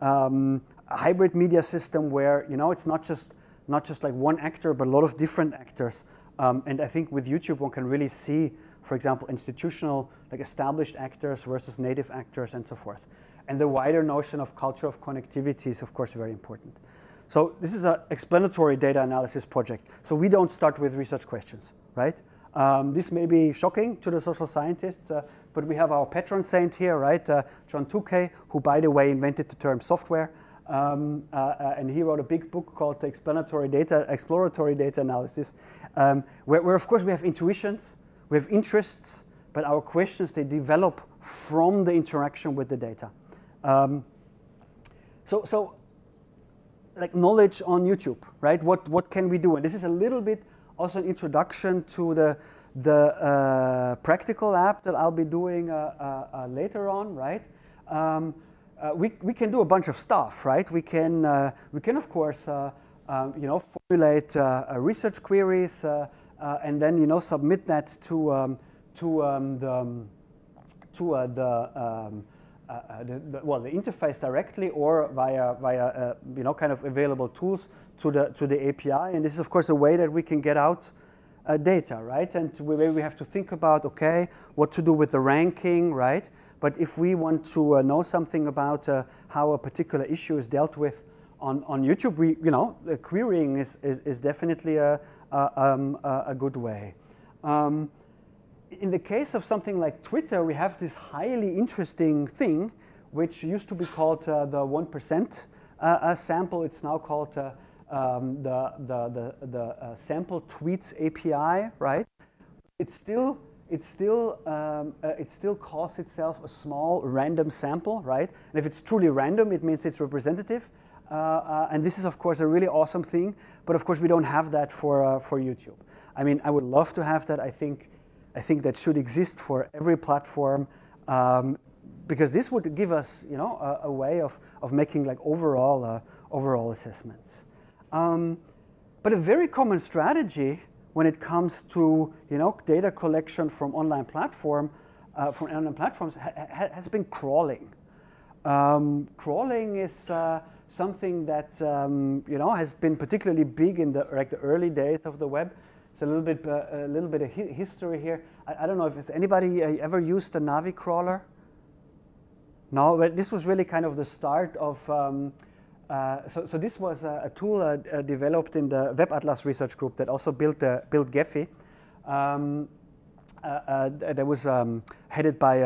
um, a hybrid media system where, you know, it's not just, not just like one actor, but a lot of different actors. Um, and I think with YouTube, one can really see, for example, institutional, like established actors versus native actors and so forth. and the wider notion of culture of connectivity is, of course, very important. So this is an explanatory data analysis project. So we don't start with research questions, right? Um, this may be shocking to the social scientists, uh, but we have our patron saint here, right? Uh, John Tukey, who, by the way, invented the term software. Um, uh, uh, and he wrote a big book called the Explanatory Data, Exploratory Data Analysis, um, where, where, of course, we have intuitions, we have interests, but our questions, they develop from the interaction with the data. Um, so, so like knowledge on YouTube, right? What, what can we do? And this is a little bit also an introduction to the, the uh, practical app that I'll be doing uh, uh, uh later on, right? Uh, we, we can do a bunch of stuff, right? We can, uh, we can of course, um, you know, formulate research queries and then, you know, submit that to, um, to um, the, um, to the um, uh, uh, the, the, well, the interface directly or via, via uh, you know, kind of available tools to the, to the API. And this is, of course, a way that we can get out uh, data, right? And we, we have to think about, okay, what to do with the ranking, right? But if we want to uh, know something about uh, how a particular issue is dealt with on, on YouTube, we, you know, querying is, is, is definitely a, a, um, a good way. Um, in the case of something like Twitter, we have this highly interesting thing, which used to be called uh, the 1% uh, uh, sample. It's now called uh, um, the, the, the, the sample tweets API, right? It's still, it's still, um, uh, it still calls itself a small random sample, right? And if it's truly random, it means it's representative. and this is, of course, a really awesome thing. But of course, we don't have that for, for YouTube. I mean, I would love to have that. I think I think that should exist for every platform um, because this would give us, you know, a, a way of, of making like overall, uh, overall assessments. Um, but a very common strategy when it comes to, you know, data collection from online platform, uh, from online platforms ha ha has been crawling. Um, crawling is uh, something that, um, you know, has been particularly big in the, like the early days of the web. It's a little bit, uh, a little bit of hi history here. I, I, don't know if anybody uh, ever used a Navi crawler. No, but this was really kind of the start of. Um, uh, so, so this was a, a tool uh, uh, developed in the Web Atlas research group that also built uh, built Gephi. Um, that was um, headed by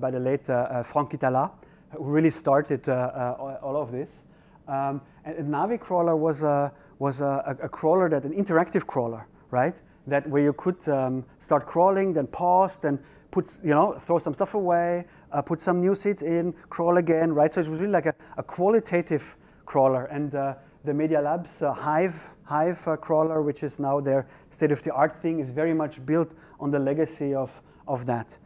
by the late Franck Ghitalla, who really started all of this. Um, and, and Navi crawler was a was a, a, crawler that an interactive crawler right? That where you could um, start crawling, then pause, then put, you know, throw some stuff away, uh, put some new seeds in, crawl again, right? So it was really like a, a qualitative crawler. And uh, the Media Labs uh, Hyphe, Hyphe uh, crawler, which is now their state-of-the-art thing, is very much built on the legacy of, of that.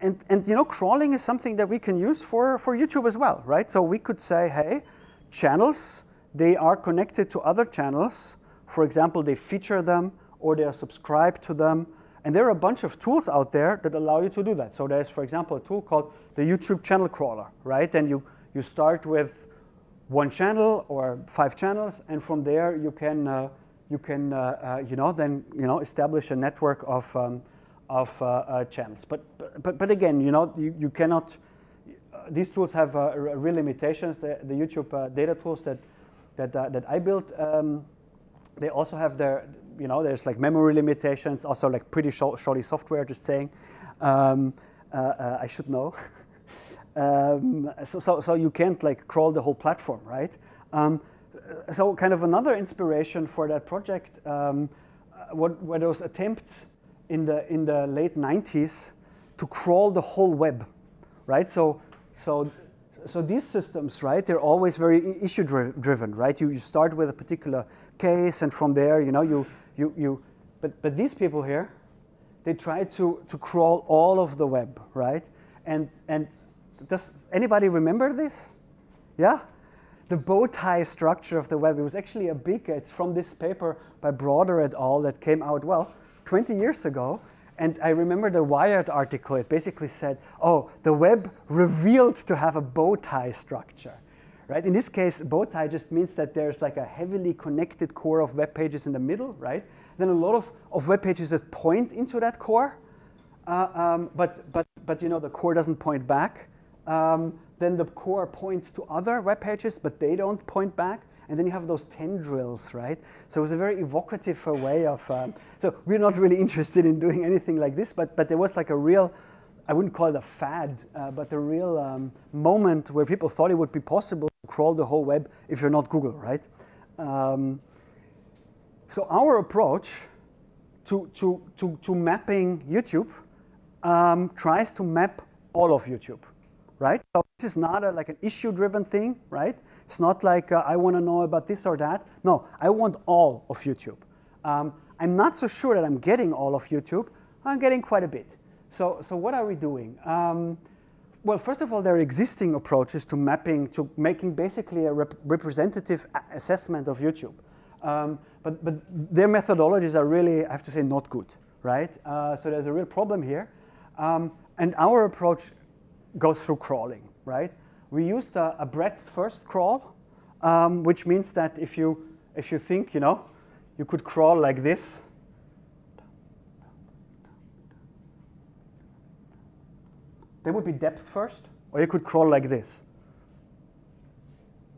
And, and you know, crawling is something that we can use for, for YouTube as well, right? So we could say, hey, channels, they are connected to other channels. For example, they feature them or they are subscribed to them. And there are a bunch of tools out there that allow you to do that. So there's, for example, a tool called the YouTube channel crawler, right? And you, you start with one channel or five channels, and from there you can, uh, you can uh, uh, you know, then, you know, establish a network of, um, of uh, uh, channels. But, but, but again, you know, you, you cannot, these tools have real limitations. The, the YouTube data tools that, that, that I built, um, they also have their, you know, there's like memory limitations, also like pretty shoddy software, just saying. Um, I should know. [laughs] um, so, so, so you can't like crawl the whole platform, right? Um, so kind of another inspiration for that project um, uh, what, were those attempts in the, in the late 90s to crawl the whole web, right? So, so, so these systems, right, they're always very issue driven, right? You, you start with a particular case and from there, you know, you, you, you, but, but these people here, they try to, to crawl all of the web, right? And, and does anybody remember this? Yeah? The bow tie structure of the web. It was actually a big, it's from this paper by Broder et al. that came out, well, 20 years ago. And I remember the Wired article, it basically said, oh, the web revealed to have a bow tie structure right? In this case, bow tie just means that there's like a heavily connected core of web pages in the middle, right? Then a lot of, of web pages that point into that core, uh, um, but, but, but you know, the core doesn't point back Um, then the core points to other web pages, but they don't point back. And then you have those tendrils, right? So it was a very evocative uh, way of. Um, so we're not really interested in doing anything like this, but but there was like a real, I wouldn't call it a fad, uh, but a real um, moment where people thought it would be possible to crawl the whole web if you're not Google, right? Um, so our approach to to to, to mapping YouTube um, tries to map all of YouTube, right? So this is not a, like an issue-driven thing, right? It's not like uh, I want to know about this or that. No, I want all of YouTube. Um, I'm not so sure that I'm getting all of YouTube. I'm getting quite a bit. So, so what are we doing? Um, well, first of all, there are existing approaches to mapping, to making basically a rep representative assessment of YouTube. Um, but, but their methodologies are really, I have to say, not good, right? Uh, so there's a real problem here. Um, and our approach goes through crawling, right? We used a, a breadth first crawl, um, which means that if you, if you think, you know, you could crawl like this. That would be depth first, or you could crawl like this.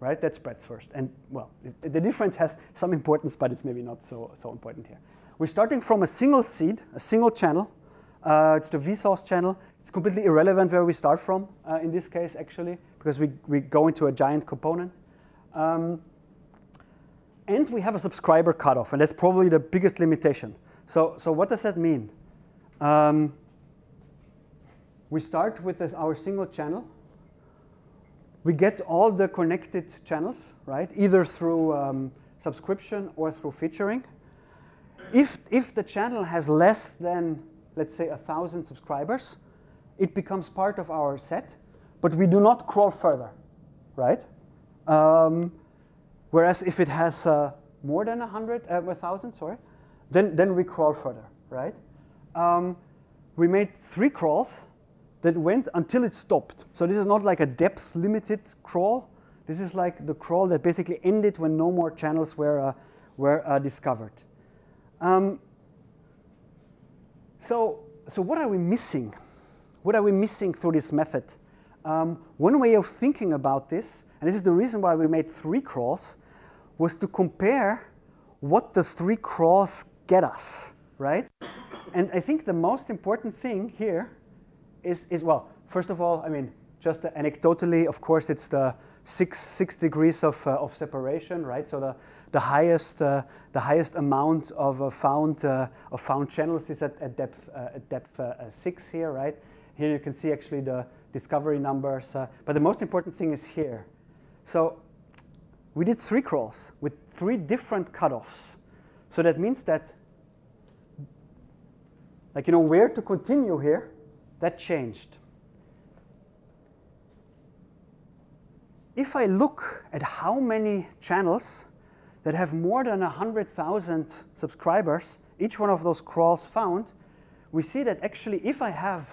Right? That's breadth first. And well, the difference has some importance, but it's maybe not so, so important here. We're starting from a single seed, a single channel. Uh, it's the Vsauce channel. It's completely irrelevant where we start from uh, in this case, actually because we, we go into a giant component. Um, and we have a subscriber cutoff, and that's probably the biggest limitation. So, so what does that mean? Um, we start with this, our single channel. We get all the connected channels, right? Either through um, subscription or through featuring. If, if the channel has less than, let's say, a thousand subscribers, it becomes part of our set but we do not crawl further, right? Um, whereas if it has uh, more than 100, uh, 1,000, sorry, then, then we crawl further, right? Um, we made three crawls that went until it stopped. So this is not like a depth limited crawl. This is like the crawl that basically ended when no more channels were, uh, were uh, discovered. Um, so, so what are we missing? What are we missing through this method? Um, one way of thinking about this, and this is the reason why we made three crawls, was to compare what the three crawls get us, right? And I think the most important thing here is, is well, first of all, I mean, just anecdotally, of course, it's the six, six degrees of, uh, of separation, right? So the, the, highest, uh, the highest amount of, uh, found, of found channels is at, at depth, uh, at depth uh, six here, right? Here you can see actually the, discovery numbers. Uh, but the most important thing is here. So we did three crawls with three different cutoffs. So that means that, like, you know, where to continue here, that changed. If I look at how many channels that have more than 100,000 subscribers, each one of those crawls found, we see that actually if I have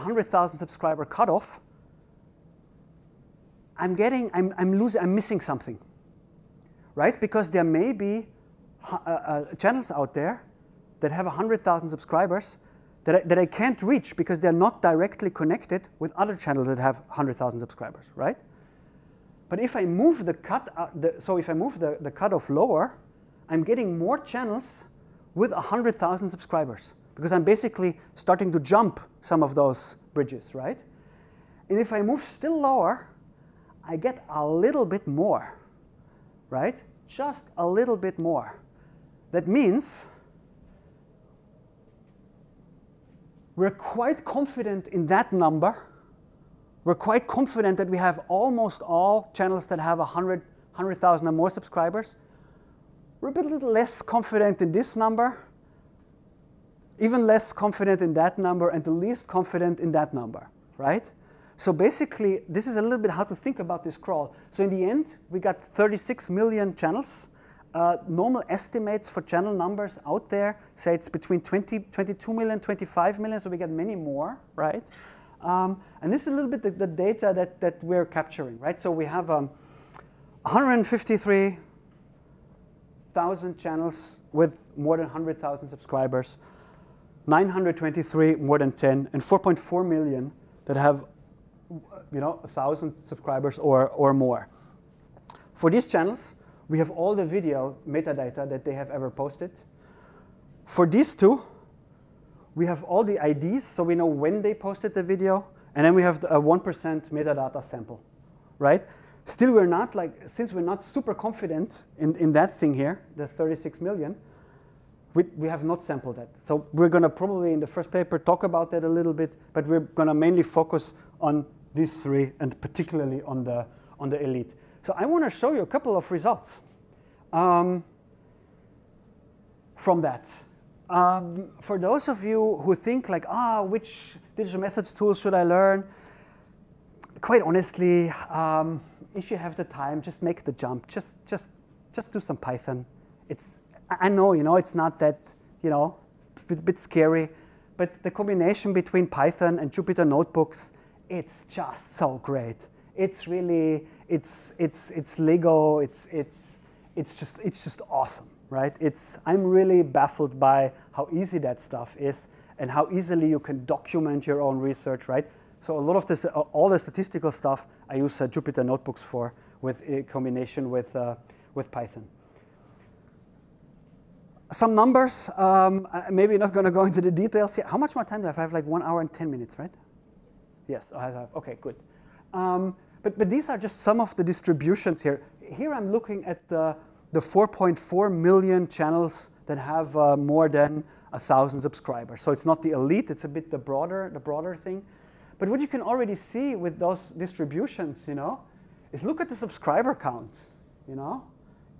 100,000 subscriber cutoff, I'm getting, I'm, I'm losing, I'm missing something, right? Because there may be uh, uh, channels out there that have 100,000 subscribers that I, that I can't reach because they're not directly connected with other channels that have 100,000 subscribers, right? But if I move the cut, uh, the, so if I move the, the cutoff lower, I'm getting more channels with 100,000 subscribers because I'm basically starting to jump some of those bridges, right? And if I move still lower, I get a little bit more, right? Just a little bit more. That means we're quite confident in that number. We're quite confident that we have almost all channels that have 100,000 100, or more subscribers. We're a bit little less confident in this number even less confident in that number and the least confident in that number, right? So basically, this is a little bit how to think about this crawl. So in the end, we got 36 million channels. Uh, normal estimates for channel numbers out there say it's between 20, 22 million, 25 million, so we get many more, right? Um, and this is a little bit the, the, data that, that we're capturing, right? So we have um, 153,000 channels with more than 100,000 subscribers. 923 more than 10, and 4.4 million that have you know, a thousand subscribers or, or more. For these channels, we have all the video metadata that they have ever posted. For these two, we have all the IDs, so we know when they posted the video, and then we have a 1% metadata sample, right? Still, we're not like, since we're not super confident in, in that thing here, the 36 million, we, we have not sampled that. So we're going to probably in the first paper talk about that a little bit, but we're going to mainly focus on these three and particularly on the, on the elite. So I want to show you a couple of results um, from that. Um, for those of you who think like, ah, which digital methods tools should I learn? Quite honestly, um, if you have the time, just make the jump. Just, just, just do some Python. It's I know, you know, it's not that, you know, a bit scary, but the combination between Python and Jupyter Notebooks, it's just so great. It's really, it's, it's, it's Lego, it's, it's, it's, just, it's just awesome, right? It's, I'm really baffled by how easy that stuff is and how easily you can document your own research, right? So a lot of this, all the statistical stuff, I use uh, Jupyter Notebooks for with a combination with, uh, with Python some numbers, um, maybe not going to go [laughs] into the details here. How much more time do I have? I have like one hour and 10 minutes, right? Yes, yes I have. Okay, good. Um, but, but these are just some of the distributions here. Here I'm looking at the, the 4.4 million channels that have uh, more than a thousand subscribers. So it's not the elite, it's a bit the broader, the broader thing. But what you can already see with those distributions, you know, is look at the subscriber count, you know.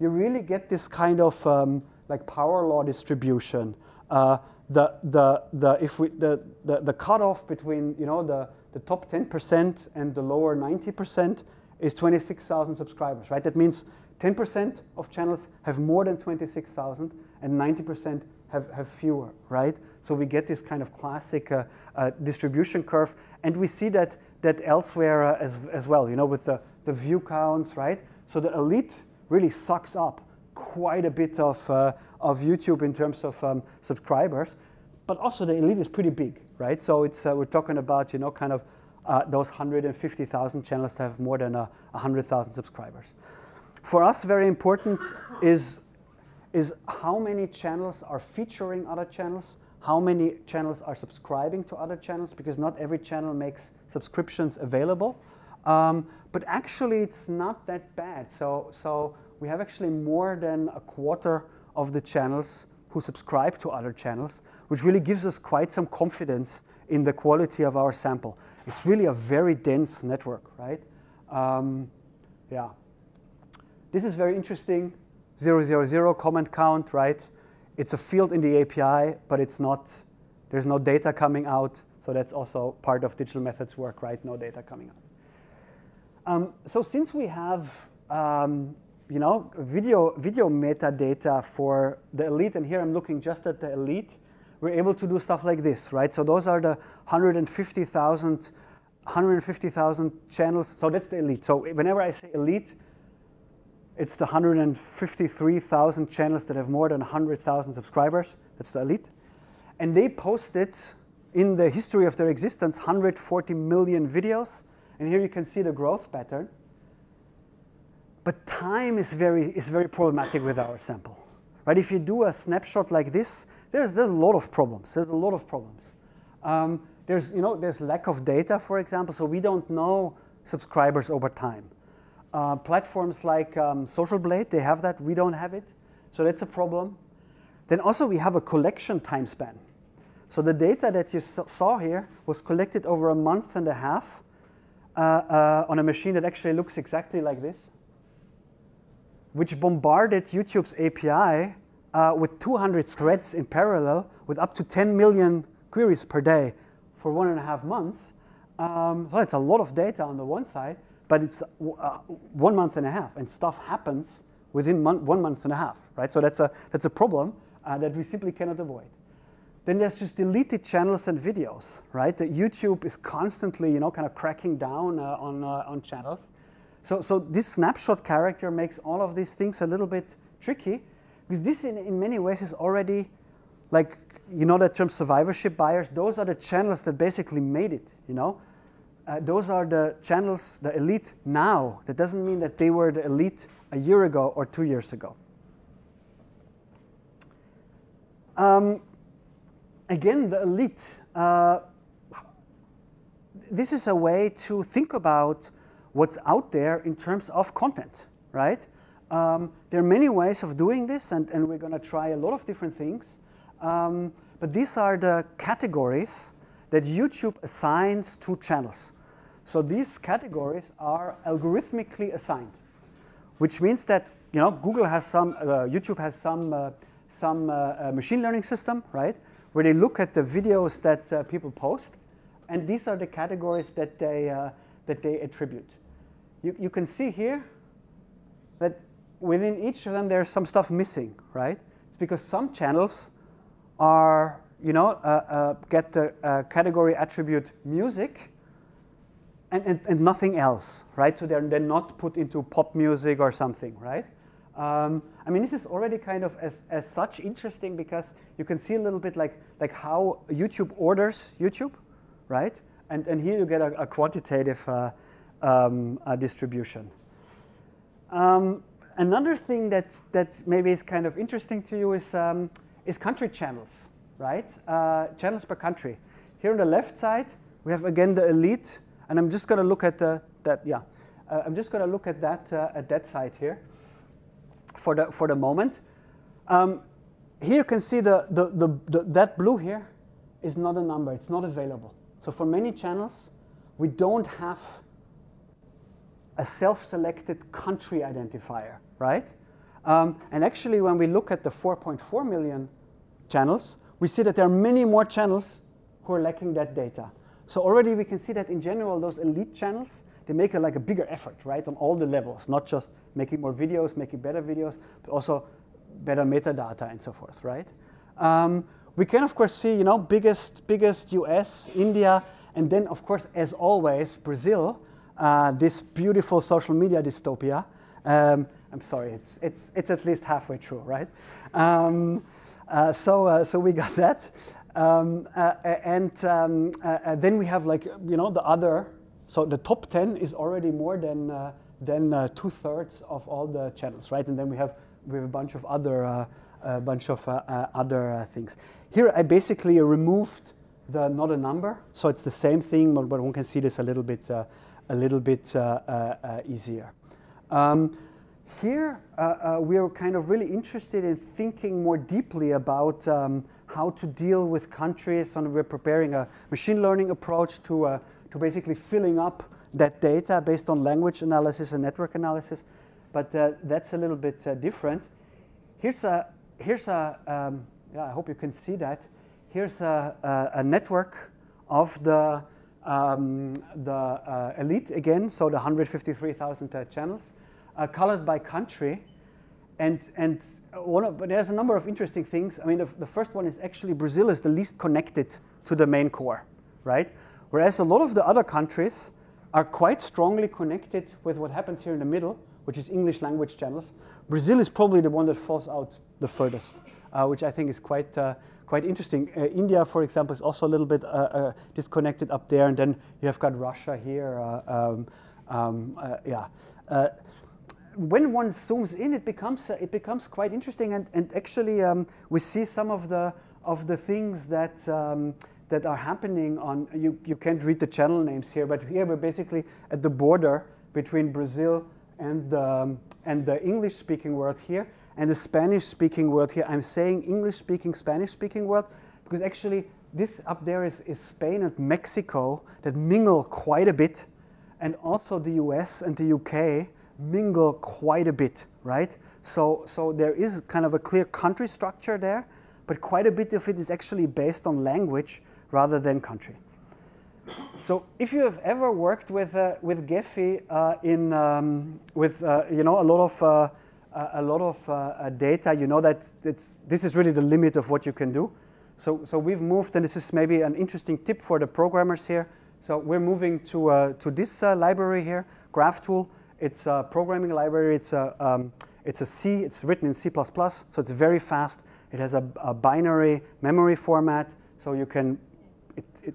You really get this kind of um, like power law distribution, uh, the, the, the, if we, the, the, the cutoff between you know, the, the top 10% and the lower 90% is 26,000 subscribers, right? That means 10% of channels have more than 26,000 and 90% have, have fewer, right? So we get this kind of classic uh, uh, distribution curve. And we see that, that elsewhere uh, as, as well, you know, with the, the view counts, right? So the elite really sucks up quite a bit of, uh, of YouTube in terms of um, subscribers, but also the elite is pretty big, right? So it's, uh, we're talking about, you know, kind of uh, those 150,000 channels that have more than uh, 100,000 subscribers. For us, very important is, is how many channels are featuring other channels, how many channels are subscribing to other channels, because not every channel makes subscriptions available. Um, but actually, it's not that bad. So, so we have actually more than a quarter of the channels who subscribe to other channels, which really gives us quite some confidence in the quality of our sample. It's really a very dense network, right? Um, yeah. This is very interesting. 000 comment count, right? It's a field in the API, but it's not, there's no data coming out. So that's also part of digital methods work, right? No data coming out. Um, so since we have um, you know, video, video metadata for the elite, and here I'm looking just at the elite, we're able to do stuff like this, right? So those are the 150,000 150,000 channels. So that's the elite. So whenever I say elite, it's the 153,000 channels that have more than 100,000 subscribers. That's the elite. And they posted in the history of their existence 140 million videos. And here you can see the growth pattern. But time is very, is very problematic with our sample. Right? If you do a snapshot like this, there's, there's a lot of problems. There's a lot of problems. Um, there's, you know, there's lack of data, for example, so we don't know subscribers over time. Uh, platforms like um, Social Blade, they have that, we don't have it. So that's a problem. Then also we have a collection time span. So the data that you saw here was collected over a month and a half uh, uh, on a machine that actually looks exactly like this which bombarded YouTube's API uh, with 200 threads in parallel with up to 10 million queries per day for one and a half months. Um, so it's a lot of data on the one side, but it's uh, one month and a half, and stuff happens within mon one month and a half, right? So that's a, that's a problem uh, that we simply cannot avoid. Then there's just deleted channels and videos, right? That YouTube is constantly, you know, kind of cracking down uh, on, uh, on channels. So, so this snapshot character makes all of these things a little bit tricky because this in, in many ways is already like, you know that term survivorship bias? Those are the channels that basically made it, you know? uh, those are the channels, the elite now. That doesn't mean that they were the elite a year ago or two years ago. Um, again, the elite. Uh, this is a way to think about what's out there in terms of content, right? Um, there are many ways of doing this, and, and we're going to try a lot of different things. Um, but these are the categories that YouTube assigns to channels. So these categories are algorithmically assigned, which means that you know Google has some, uh, YouTube has some, uh, some uh, uh machine learning system, right, where they look at the videos that uh, people post, and these are the categories that they uh, that they attribute. You, you can see here that within each of them there's some stuff missing, right? It's because some channels are, you know, uh, uh, get the uh, category attribute music and, and, and, nothing else, right? So they're, they're not put into pop music or something, right? Um, I mean, this is already kind of as, as such interesting because you can see a little bit like, like how YouTube orders YouTube, right? And, and here you get a, a quantitative uh, um, distribution. Um, another thing that, that maybe is kind of interesting to you is, um, is country channels, right? Uh, channels per country. Here on the left side, we have again the elite, and I'm just going to look at the, that, yeah, uh, I'm just going to look at that, uh, at that side here for the, for the moment. Um, here you can see the, the, the, the, that blue here is not a number, it's not available. So for many channels, we don't have a self-selected country identifier, right? Um, and actually, when we look at the 4.4 million channels, we see that there are many more channels who are lacking that data. So already we can see that in general, those elite channels, they make a, like a bigger effort, right, on all the levels, not just making more videos, making better videos, but also better metadata and so forth, right? Um, we can, of course, see, you know, biggest, biggest US, India, and then, of course, as always, Brazil, uh, this beautiful social media dystopia. Um, I'm sorry, it's, it's, it's at least halfway through, right? Um, uh, so, uh, so we got that. Um, uh, and um, uh, then we have like, you know, the other, so the top 10 is already more than, than two thirds of all the channels, right? And then we have, we have a bunch of other, a bunch of other things. Here I basically removed the not a number, so it's the same thing, but, but one can see this a little bit a little bit uh, uh, uh, easier. Um, here, we are kind of really interested in thinking more deeply about um, how to deal with countries, and we're preparing a machine learning approach to, to basically filling up that data based on language analysis and network analysis. But uh, that's a little bit uh, different. Here's a, here's a um, yeah, I hope you can see that. Here's a, a, a network of the um, the uh, elite again, so the 153,000 uh, channels, uh, colored by country. And, and one of, but there's a number of interesting things. I mean, the, the first one is actually Brazil is the least connected to the main core, right? Whereas a lot of the other countries are quite strongly connected with what happens here in the middle, which is English language channels. Brazil is probably the one that falls out the furthest, uh, which I think is quite, uh, quite interesting. Uh, India, for example, is also a little bit uh, uh, disconnected up there, and then you have got Russia here. Uh, um, um, yeah. When one zooms in, it becomes it becomes quite interesting, and, and actually um, we see some of the of the things that um, that are happening on. You you can't read the channel names here, but here we're basically at the border between Brazil and the, um, and the English-speaking world here and the Spanish speaking world here. I'm saying English speaking, Spanish speaking world because actually this up there is, is Spain and Mexico that mingle quite a bit, and also the US and the UK mingle quite a bit, right? So, so there is kind of a clear country structure there, but quite a bit of it is actually based on language rather than country. So if you have ever worked with, uh, with Gephi uh, in, um, with uh, you know, a lot of uh, a lot of uh, uh, data, you know that it's, this is really the limit of what you can do. So, so we've moved, and this is maybe an interesting tip for the programmers here. So we're moving to, uh, to this library here, GraphTool. It's a programming library. It's a, um, it's a C. It's written in C++, so it's very fast. It has a, a binary memory format, so you can. It, it,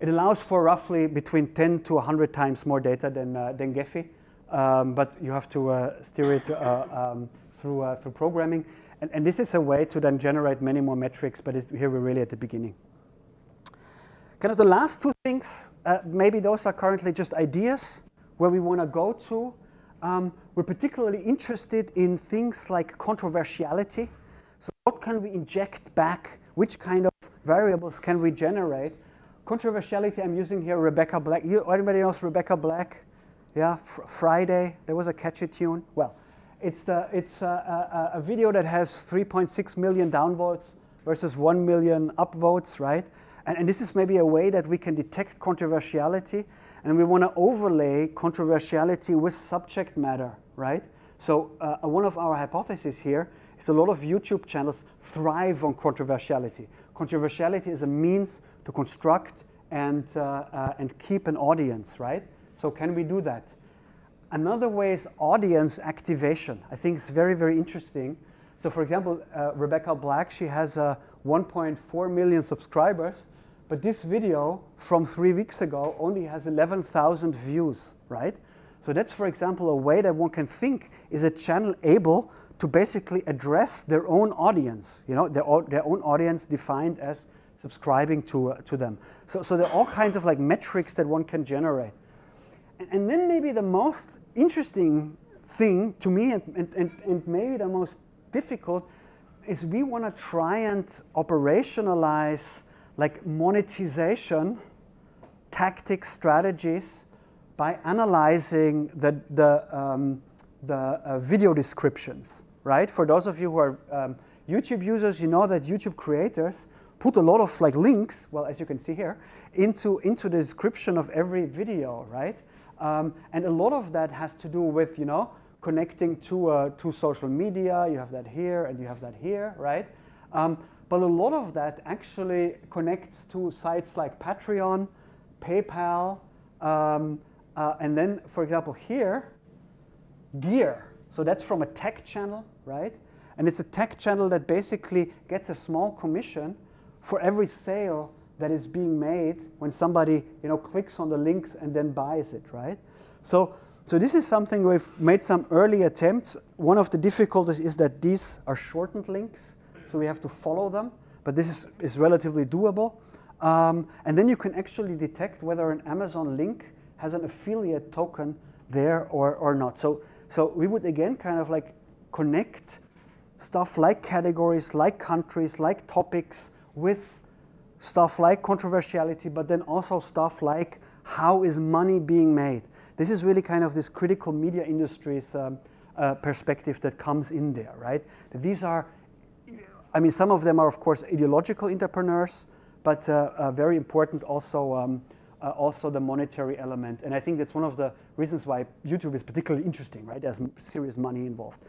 it allows for roughly between 10 to 100 times more data than, uh, than Gephi, um, but you have to uh, steer it uh, um, through, uh, through programming. And, and, this is a way to then generate many more metrics, but here we're really at the beginning. Kind of the last two things, uh, maybe those are currently just ideas where we want to go to. Um, we're particularly interested in things like controversiality. So what can we inject back? Which kind of variables can we generate? Controversiality, I'm using here Rebecca Black. You, anybody knows Rebecca Black? Yeah, Fr Friday, there was a catchy tune. Well, it's, the, it's a, a, a video that has 3.6 million downvotes versus 1 million upvotes, right? And, and, this is maybe a way that we can detect controversiality, and we want to overlay controversiality with subject matter, right? So uh, one of our hypotheses here is a lot of YouTube channels thrive on controversiality. Controversiality is a means to construct and, uh, uh, and keep an audience, right? So can we do that? Another way is audience activation. I think it's very, very interesting. So for example, uh, Rebecca Black, she has uh, 1.4 million subscribers, but this video from three weeks ago only has 11,000 views, right? So that's, for example, a way that one can think, is a channel able to basically address their own audience, you know, their, their own audience defined as subscribing to, uh, to them. So, so there are all kinds of like metrics that one can generate. And, and then maybe the most interesting thing to me and, and, and maybe the most difficult is we want to try and operationalize like monetization tactics strategies by analyzing the, the, um, the uh, video descriptions, right? For those of you who are um, YouTube users, you know that YouTube creators put a lot of like links, well, as you can see here, into, into the description of every video, right? Um, and a lot of that has to do with, you know, connecting to, uh, to social media. You have that here and you have that here, right? Um, but a lot of that actually connects to sites like Patreon, PayPal, um, uh, and then, for example, here, gear. So that's from a tech channel, right? And it's a tech channel that basically gets a small commission for every sale that is being made when somebody you know, clicks on the links and then buys it, right? So, so this is something we've made some early attempts. One of the difficulties is that these are shortened links, so we have to follow them, but this is, is relatively doable. Um, and then you can actually detect whether an Amazon link has an affiliate token there or, or not. So, so we would again kind of like connect stuff like categories, like countries, like topics with stuff like controversiality, but then also stuff like how is money being made. This is really kind of this critical media industry's um, uh, perspective that comes in there, right? These are, I mean, some of them are of course ideological entrepreneurs, but uh, uh, very important also, um, uh, also the monetary element. And I think that's one of the reasons why YouTube is particularly interesting, right? There's serious money involved.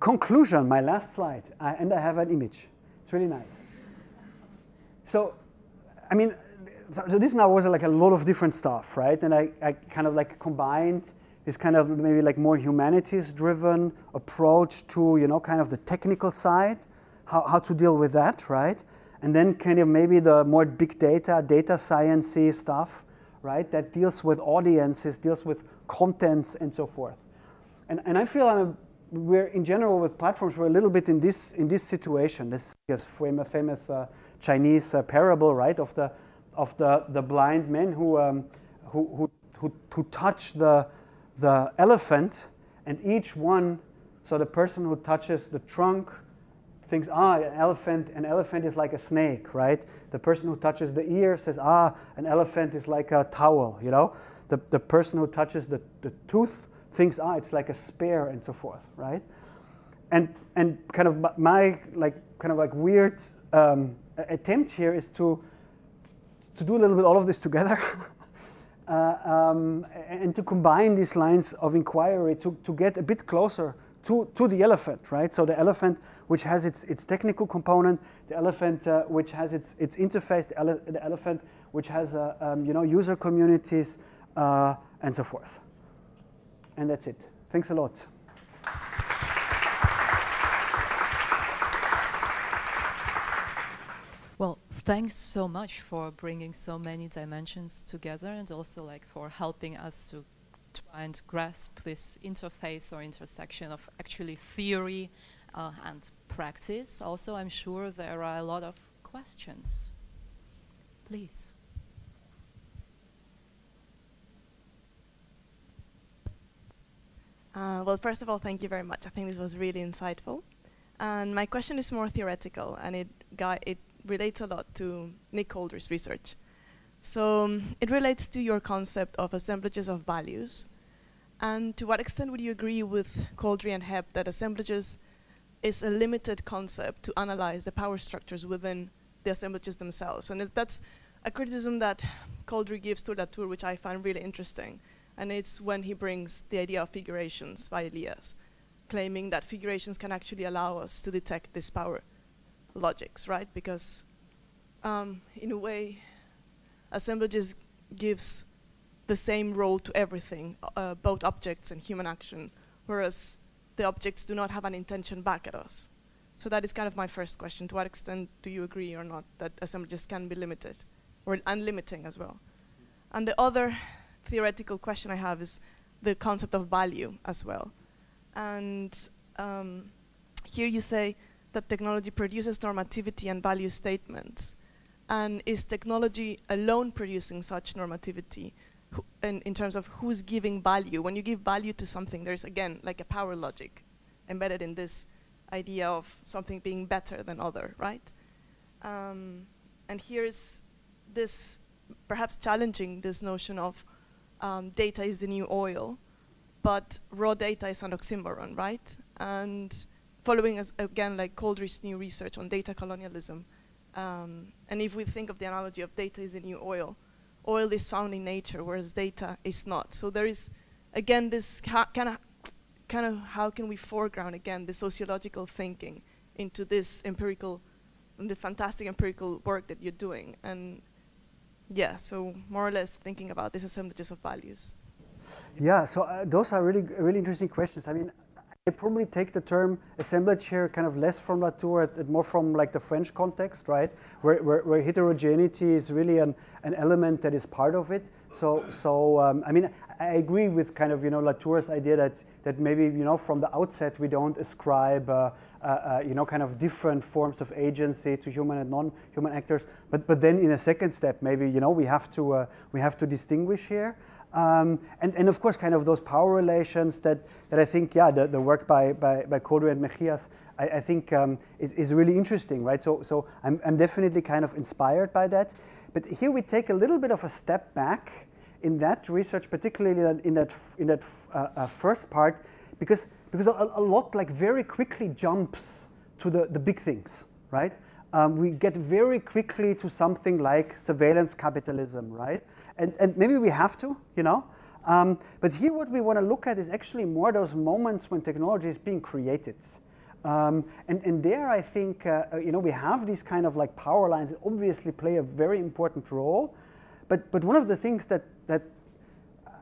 Conclusion, my last slide, and I have an image. It's really nice. So, I mean, so, so, this now was like a lot of different stuff, right? And I, I kind of like combined this kind of maybe like more humanities driven approach to, you know, kind of the technical side, how, how to deal with that, right? And then kind of maybe the more big data, data sciencey stuff, right? That deals with audiences, deals with contents and so forth. And, and I feel I'm we're in general with platforms, we're a little bit in this, in this situation. This is famous, famous uh, Chinese uh, parable, right, of the of the, the blind men who, um, who, who, who, who touch the, the elephant, and each one, so the person who touches the trunk thinks, ah, an elephant, an elephant is like a snake, right? The person who touches the ear says, ah, an elephant is like a towel, you know? The, the person who touches the, the tooth thinks, ah, it's like a spear, and so forth, right? And, and kind of my, like, kind of like weird um, attempt here is to, to do a little bit all of this together [laughs] uh, um, and to combine these lines of inquiry to, to get a bit closer to, to the elephant, right? So the elephant which has its, its technical component, the elephant uh, which has its, its interface, the, ele the elephant which has uh, um, you know, user communities uh, and so forth. And that's it. Thanks a lot. Thanks so much for bringing so many dimensions together and also like for helping us to try and grasp this interface or intersection of actually theory uh, and practice. Also, I'm sure there are a lot of questions. Please. Uh, well, first of all, thank you very much. I think this was really insightful. And my question is more theoretical, and it, it relates a lot to Nick Couldry's research. So um, it relates to your concept of assemblages of values. And to what extent would you agree with Couldry and Hepp that assemblages is a limited concept to analyze the power structures within the assemblages themselves? And that's a criticism that Couldry gives to Latour, which I find really interesting. And it's when he brings the idea of figurations by Elias, claiming that figurations can actually allow us to detect this power logics, right? Because um, in a way, assemblages gives the same role to everything, uh, both objects and human action, whereas the objects do not have an intention back at us. So that is kind of my first question. To what extent do you agree or not that assemblages can be limited, or unlimiting as well? And the other theoretical question I have is the concept of value as well. And um, here you say that technology produces normativity and value statements. And is technology alone producing such normativity in, in terms of who's giving value? When you give value to something, there's again like a power logic embedded in this idea of something being better than other, right? Um, and here's this perhaps challenging this notion of um, data is the new oil, but raw data is an oxymoron, right? And following us again like Couldry's new research on data colonialism. Um, and if we think of the analogy of data is a new oil, oil is found in nature, whereas data is not. So there is, again, this kind of, kind of how can we foreground again the sociological thinking into this empirical, the fantastic empirical work that you're doing, and yeah, so more or less thinking about these assemblages of values. Yeah, so uh, those are really, really interesting questions. I mean, I probably take the term assemblage here kind of less from Latour, more from like the French context, right? Where, where, where heterogeneity is really an, an element that is part of it. So, so um, I mean, I agree with kind of, you know, Latour's idea that, that maybe, you know, from the outset we don't ascribe, uh, uh, uh, you know, kind of different forms of agency to human and non-human actors. But, but then in a second step, maybe, you know, we have to, uh, we have to distinguish here. Um, and, and of course, kind of those power relations that, that I think, yeah, the, the work by, by, by Couldry and Mejias, I, I think um, is, is really interesting, right? So, so I'm, I'm definitely kind of inspired by that. But here we take a little bit of a step back in that research, particularly in that, in that uh, uh, first part, because, because a, a, lot like very quickly jumps to the, the big things, right? Um, we get very quickly to something like surveillance capitalism, right? And, and maybe we have to, you know. Um, but here what we want to look at is actually more those moments when technology is being created. Um, and, and there I think, uh, uh, you know, we have these kind of like power lines that obviously play a very important role. But, but one of the things that, that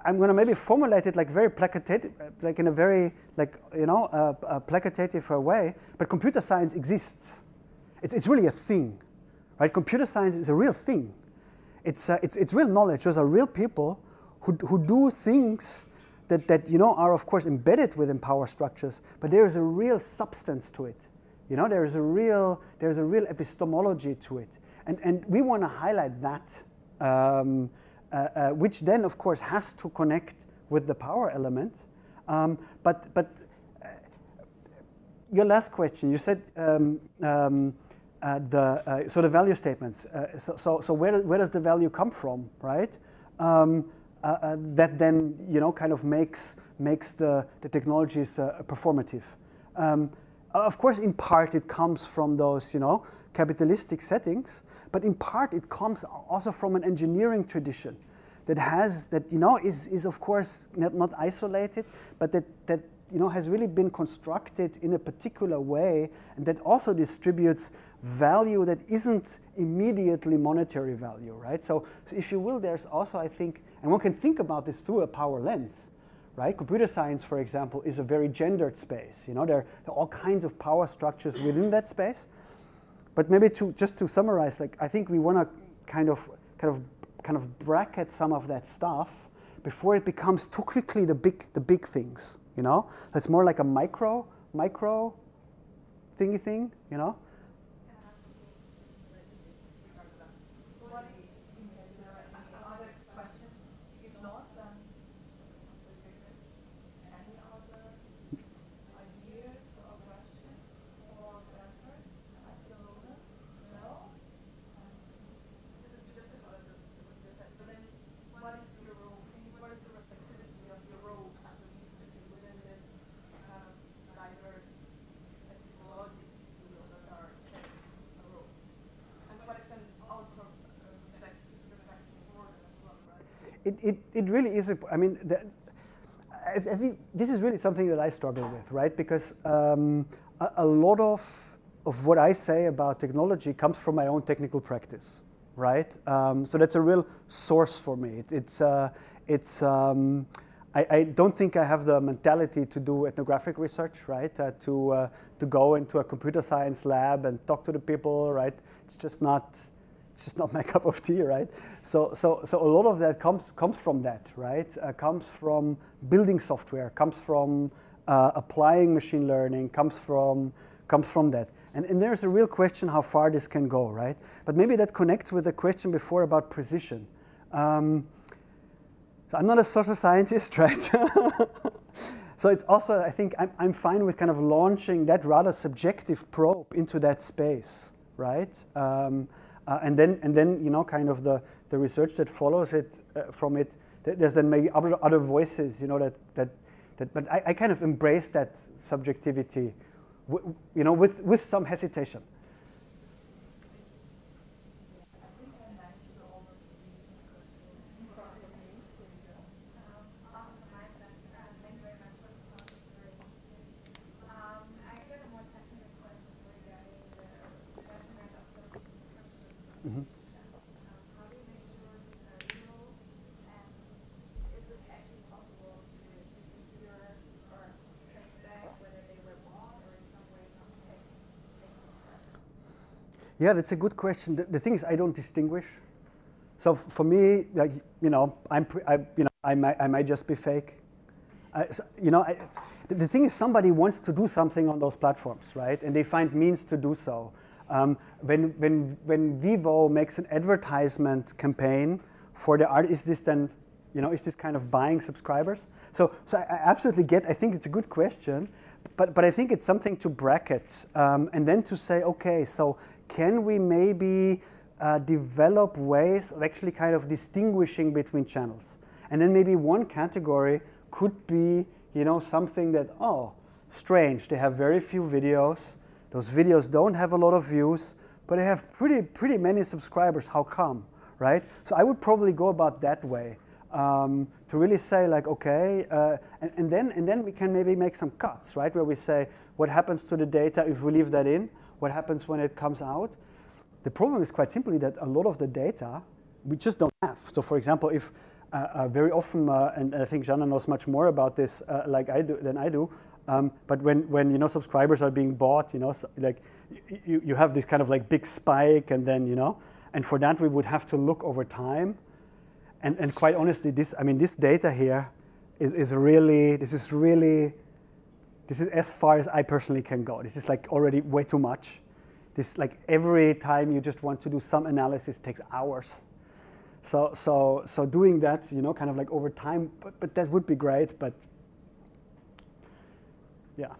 I'm going to maybe formulate it like very placative, like in a very like, you know, uh, uh, placative way, but computer science exists. It's, it's really a thing, right? Computer science is a real thing it's, uh, it's, it's real knowledge. Those are real people who, who do things that, that, you know, are of course embedded within power structures, but there is a real substance to it. You know, there is a real, there's a real epistemology to it. And, and we want to highlight that, um, uh, uh, which then of course has to connect with the power element. Um, but but uh, your last question, you said um, um uh, the uh, so the value statements. Uh, so, so, so where, where does the value come from, right? Um, uh, that then you know kind of makes makes the the technologies performative. Um, of course, in part it comes from those you know capitalistic settings, but in part it comes also from an engineering tradition that has that you know is is of course not, not isolated, but that that you know has really been constructed in a particular way, and that also distributes value that isn't immediately monetary value, right? So, so, if you will, there's also, I think, and one can think about this through a power lens, right? Computer science, for example, is a very gendered space. You know, there, there are all kinds of power structures within that space. but maybe to just to summarize, like I think we want to kind of kind of kind of bracket some of that stuff before it becomes too quickly the big the big things. You know, it's more like a micro micro thingy thing. You know. It, it, it really is, a, I mean, the, I, I, think this is really something that I struggle with, right? Because um, a, a, lot of, of what I say about technology comes from my own technical practice, right? Um, so that's a real source for me. It, it's, uh, it's um, I, I, don't think I have the mentality to do ethnographic research, right? Uh, to, uh, to go into a computer science lab and talk to the people, right? It's just not, it's just not [laughs] my cup of tea, right? So, so, so a lot of that comes, comes from that, right? Uh, comes from building software, comes from uh, applying machine learning, comes from, comes from that. And, and there's a real question how far this can go, right? But maybe that connects with the question before about precision. Um, so I'm not a social scientist, [laughs] right? so it's also, I think, I'm, I'm fine with kind of launching that rather subjective probe into that space, right? Um, uh, and then, and then you know, kind of the, the research that follows it uh, from it. There's then maybe other, other voices, you know, that, that, that but I, I kind of embrace that subjectivity, you know, with, with some hesitation. Yeah, that's a good question. The, the, thing is, I don't distinguish. So for me, like you know, I'm I, you know, I might I might just be fake. so, you know, I, the, the, thing is, somebody wants to do something on those platforms, right? And they find means to do so. Um, when when when Vivo makes an advertisement campaign for the art, is this then, you know, is this kind of buying subscribers? So so I, I absolutely get. I think it's a good question but, but I think it's something to bracket um, and then to say, okay, so can we maybe uh, develop ways of actually kind of distinguishing between channels? And then maybe one category could be, you know, something that, oh, strange, they have very few videos. Those videos don't have a lot of views, but they have pretty, pretty many subscribers. How come, right? So I would probably go about that way. Um, to really say like, okay, uh, and, and, then, and then we can maybe make some cuts, right? Where we say, what happens to the data if we leave that in? What happens when it comes out? The problem is quite simply that a lot of the data we just don't have. So for example, if uh, uh, very often, uh, and I think Jana knows much more about this uh, like I do than I do, um, but when, when you know subscribers are being bought, you know, so, like you, you have this kind of like big spike and then, you know, and for that we would have to look over time and, and quite honestly, this, I mean, this data here is, is really, this is really, this is as far as I personally can go. This is like already way too much. This like every time you just want to do some analysis takes hours. So, so, so doing that, you know, kind of like over time, but, but that would be great, but yeah.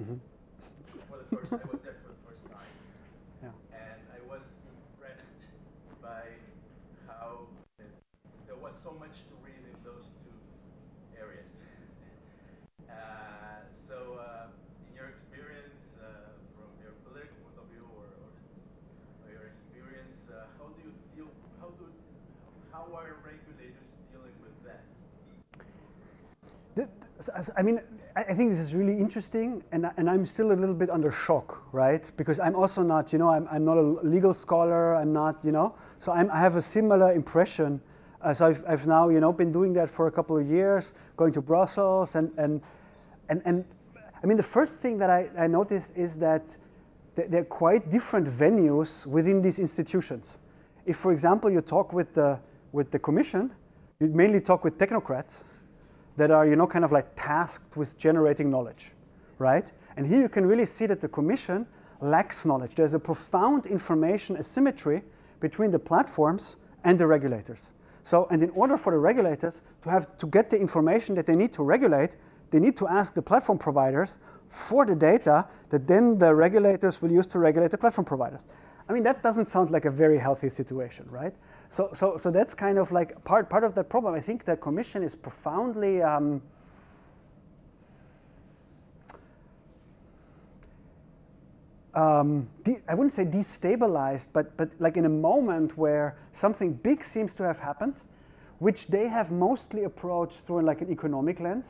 Mm-hmm. For the first, I was there for the first time. Yeah. And I was impressed by how uh, there was so much to read in those two areas. [laughs] uh, so, uh, in your experience, uh, from your political point of view, or, or, your experience, uh, how do you deal? How do how are regulators dealing with that? The- mean, I think this is really interesting, and, and I'm still a little bit under shock, right? Because I'm also not, you know, I'm, I'm not a legal scholar, I'm not, you know, so I'm, I have a similar impression. Uh, so I've, I've now, you know, been doing that for a couple of years, going to Brussels, and, and, and, and I mean, the first thing that I, I noticed is that th- there are quite different venues within these institutions. If, for example, you talk with the, with the commission, you mainly talk with technocrats that are, you know, kind of like tasked with generating knowledge, right? And here you can really see that the commission lacks knowledge. There's a profound information asymmetry between the platforms and the regulators. So, and in order for the regulators to have to get the information that they need to regulate, they need to ask the platform providers for the data that then the regulators will use to regulate the platform providers. I mean, that doesn't sound like a very healthy situation, right? So, so, so that's kind of like part, part of that problem. I think the Commission is profoundly um, um, I wouldn't say destabilized, but, but like in a moment where something big seems to have happened, which they have mostly approached through like an economic lens.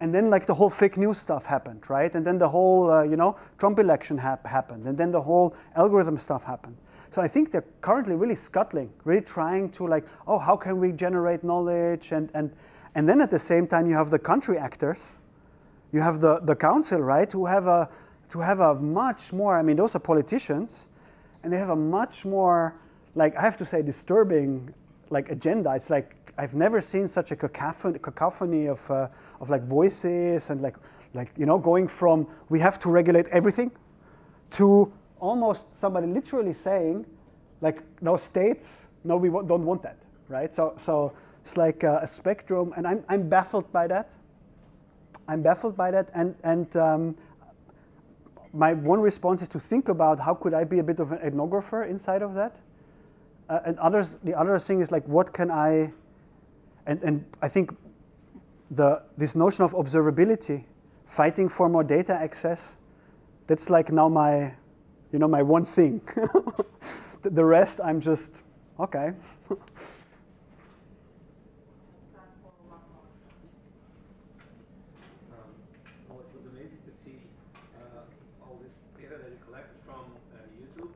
And then like the whole fake news stuff happened, right? And then the whole, uh, you know, Trump election hap- happened. And then the whole algorithm stuff happened. So I think they're currently really scuttling, really trying to like, oh, how can we generate knowledge? And, and, and then at the same time, you have the country actors you have the, the council, right, who have a to have a much more. I mean, those are politicians, and they have a much more like I have to say disturbing like agenda. It's like I've never seen such a cacophony, cacophony of uh, of like voices and like like you know going from we have to regulate everything to almost somebody literally saying like no states no we don't want that right so so it's like a, spectrum and I'm, I'm baffled by that I'm baffled by that, and and um, my one response is to think about how could I be a bit of an ethnographer inside of that, uh, and others. The other thing is like what can I, and and I think the this notion of observability, fighting for more data access, that's like now my, you know, my one thing. [laughs] the, rest I'm just okay. [laughs] Um, well, it was amazing to see uh, all this data that you collected from uh, YouTube.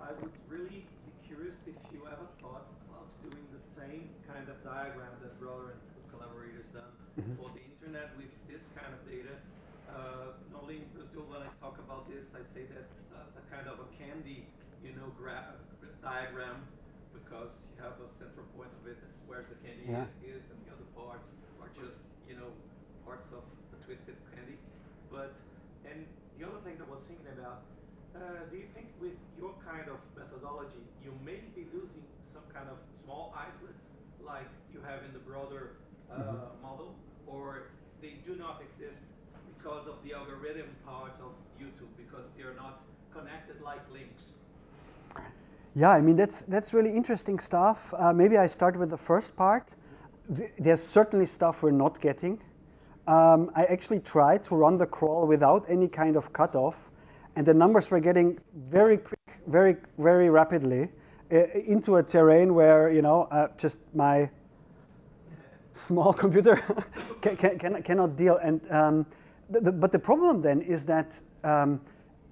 I would really be curious if you ever thought about doing the same kind of diagram that Broder and collaborators done for the internet with this kind of data. Uh, normally in Brazil, when I talk about this, I say that's uh, a kind of a candy, you know, gra- diagram because you have a central point of it that's the candy Yeah. is, and the other parts are just, you know, parts of the twisted candy. But and the other thing that I was thinking about, uh, do you think with your kind of methodology, you may be losing some kind of small isolates like you have in the broader uh, model, or they do not exist because of the algorithm part of YouTube because they are not connected like links? Yeah, I mean that's that's really interesting stuff. Uh, maybe I start with the first part. Th- there's certainly stuff we're not getting. Um, I actually tried to run the crawl without any kind of cutoff, and the numbers were getting very quick, very very rapidly uh, into a terrain where you know uh, just my [laughs] small computer [laughs] can, can, can, cannot deal. And um, but the problem then is that um,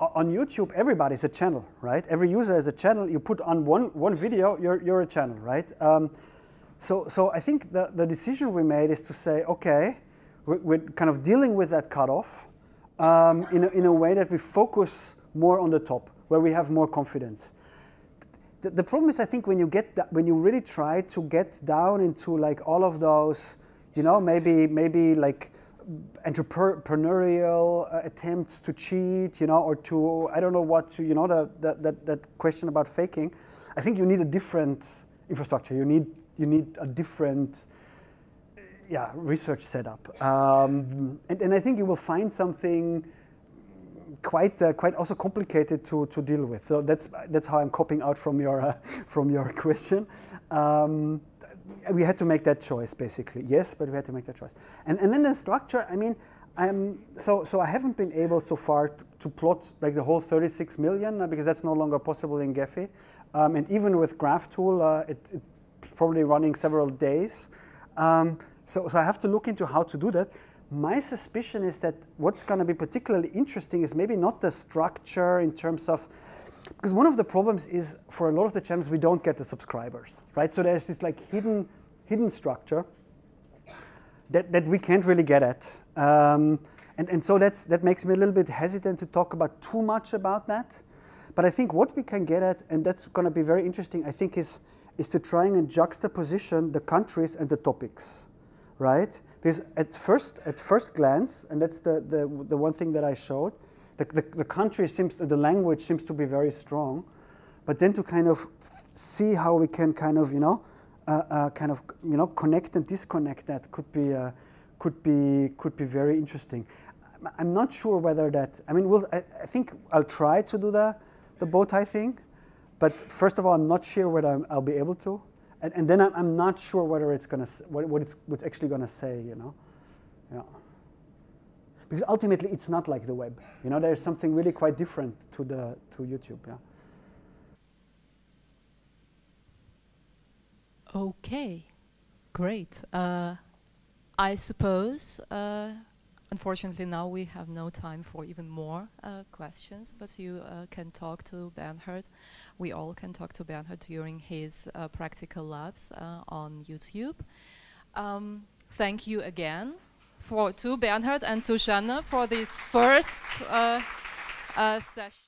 on YouTube, everybody's a channel, right? Every user is a channel. You put on one, one video, you're, you're a channel, right? Um, so, so I think the, the decision we made is to say, okay, we're, we're kind of dealing with that cutoff um, in, a, in a way that we focus more on the top, where we have more confidence the, the problem is, I think, when you get that, when you really try to get down into like all of those, you know, maybe maybe like entrepreneurial uh, attempts to cheat, you know, or to I don't know what to, you know, the, the, that that question about faking. I think you need a different infrastructure. You need you need a different yeah, research setup. Um, and, and I think you will find something quite uh, quite also complicated to, to deal with. So that's that's how I'm copying out from your uh, [laughs] from your question. Um, we had to make that choice basically. Yes, but we had to make that choice. And and then the structure. I mean, I'm so so I haven't been able so far to, to plot like the whole 36 million uh, because that's no longer possible in Gephi. Um, and even with GraphTool, uh, it, it's probably running several days. Um, so, so I have to look into how to do that. My suspicion is that what's going to be particularly interesting is maybe not the structure in terms of, because one of the problems is for a lot of the channels we don't get the subscribers, right? So there's this like hidden hidden structure that, that we can't really get at. Um, and, and so that's, that makes me a little bit hesitant to talk about too much about that. But I think what we can get at, and that's going to be very interesting, I think, is, is to try and juxtaposition the countries and the topics right? Because at first, at first glance, and that's the, the, the one thing that I showed, the, the, the country seems, to, the language seems to be very strong, but then to kind of see how we can kind of, you know, uh, uh, kind of, you know, connect and disconnect that could be, uh, could be, could be very interesting. I'm not sure whether that, I mean, we'll, I, I think I'll try to do the, the bow tie thing, but first of all, I'm not sure whether i will be able to. And, and then I'm, I'm, not sure whether it's going to what, what it's what's actually going to say you know? Yeah because ultimately it's not like the web you know there's something really quite different to the to youtube yeah okay great uh, i suppose uh, Unfortunately, now we have no time for even more uh, questions, but you uh, can talk to Bernhard. We all can talk to Bernhard during his uh, practical labs uh, on YouTube. Um, thank you again for to Bernhard and to Janne for this first uh, uh, session.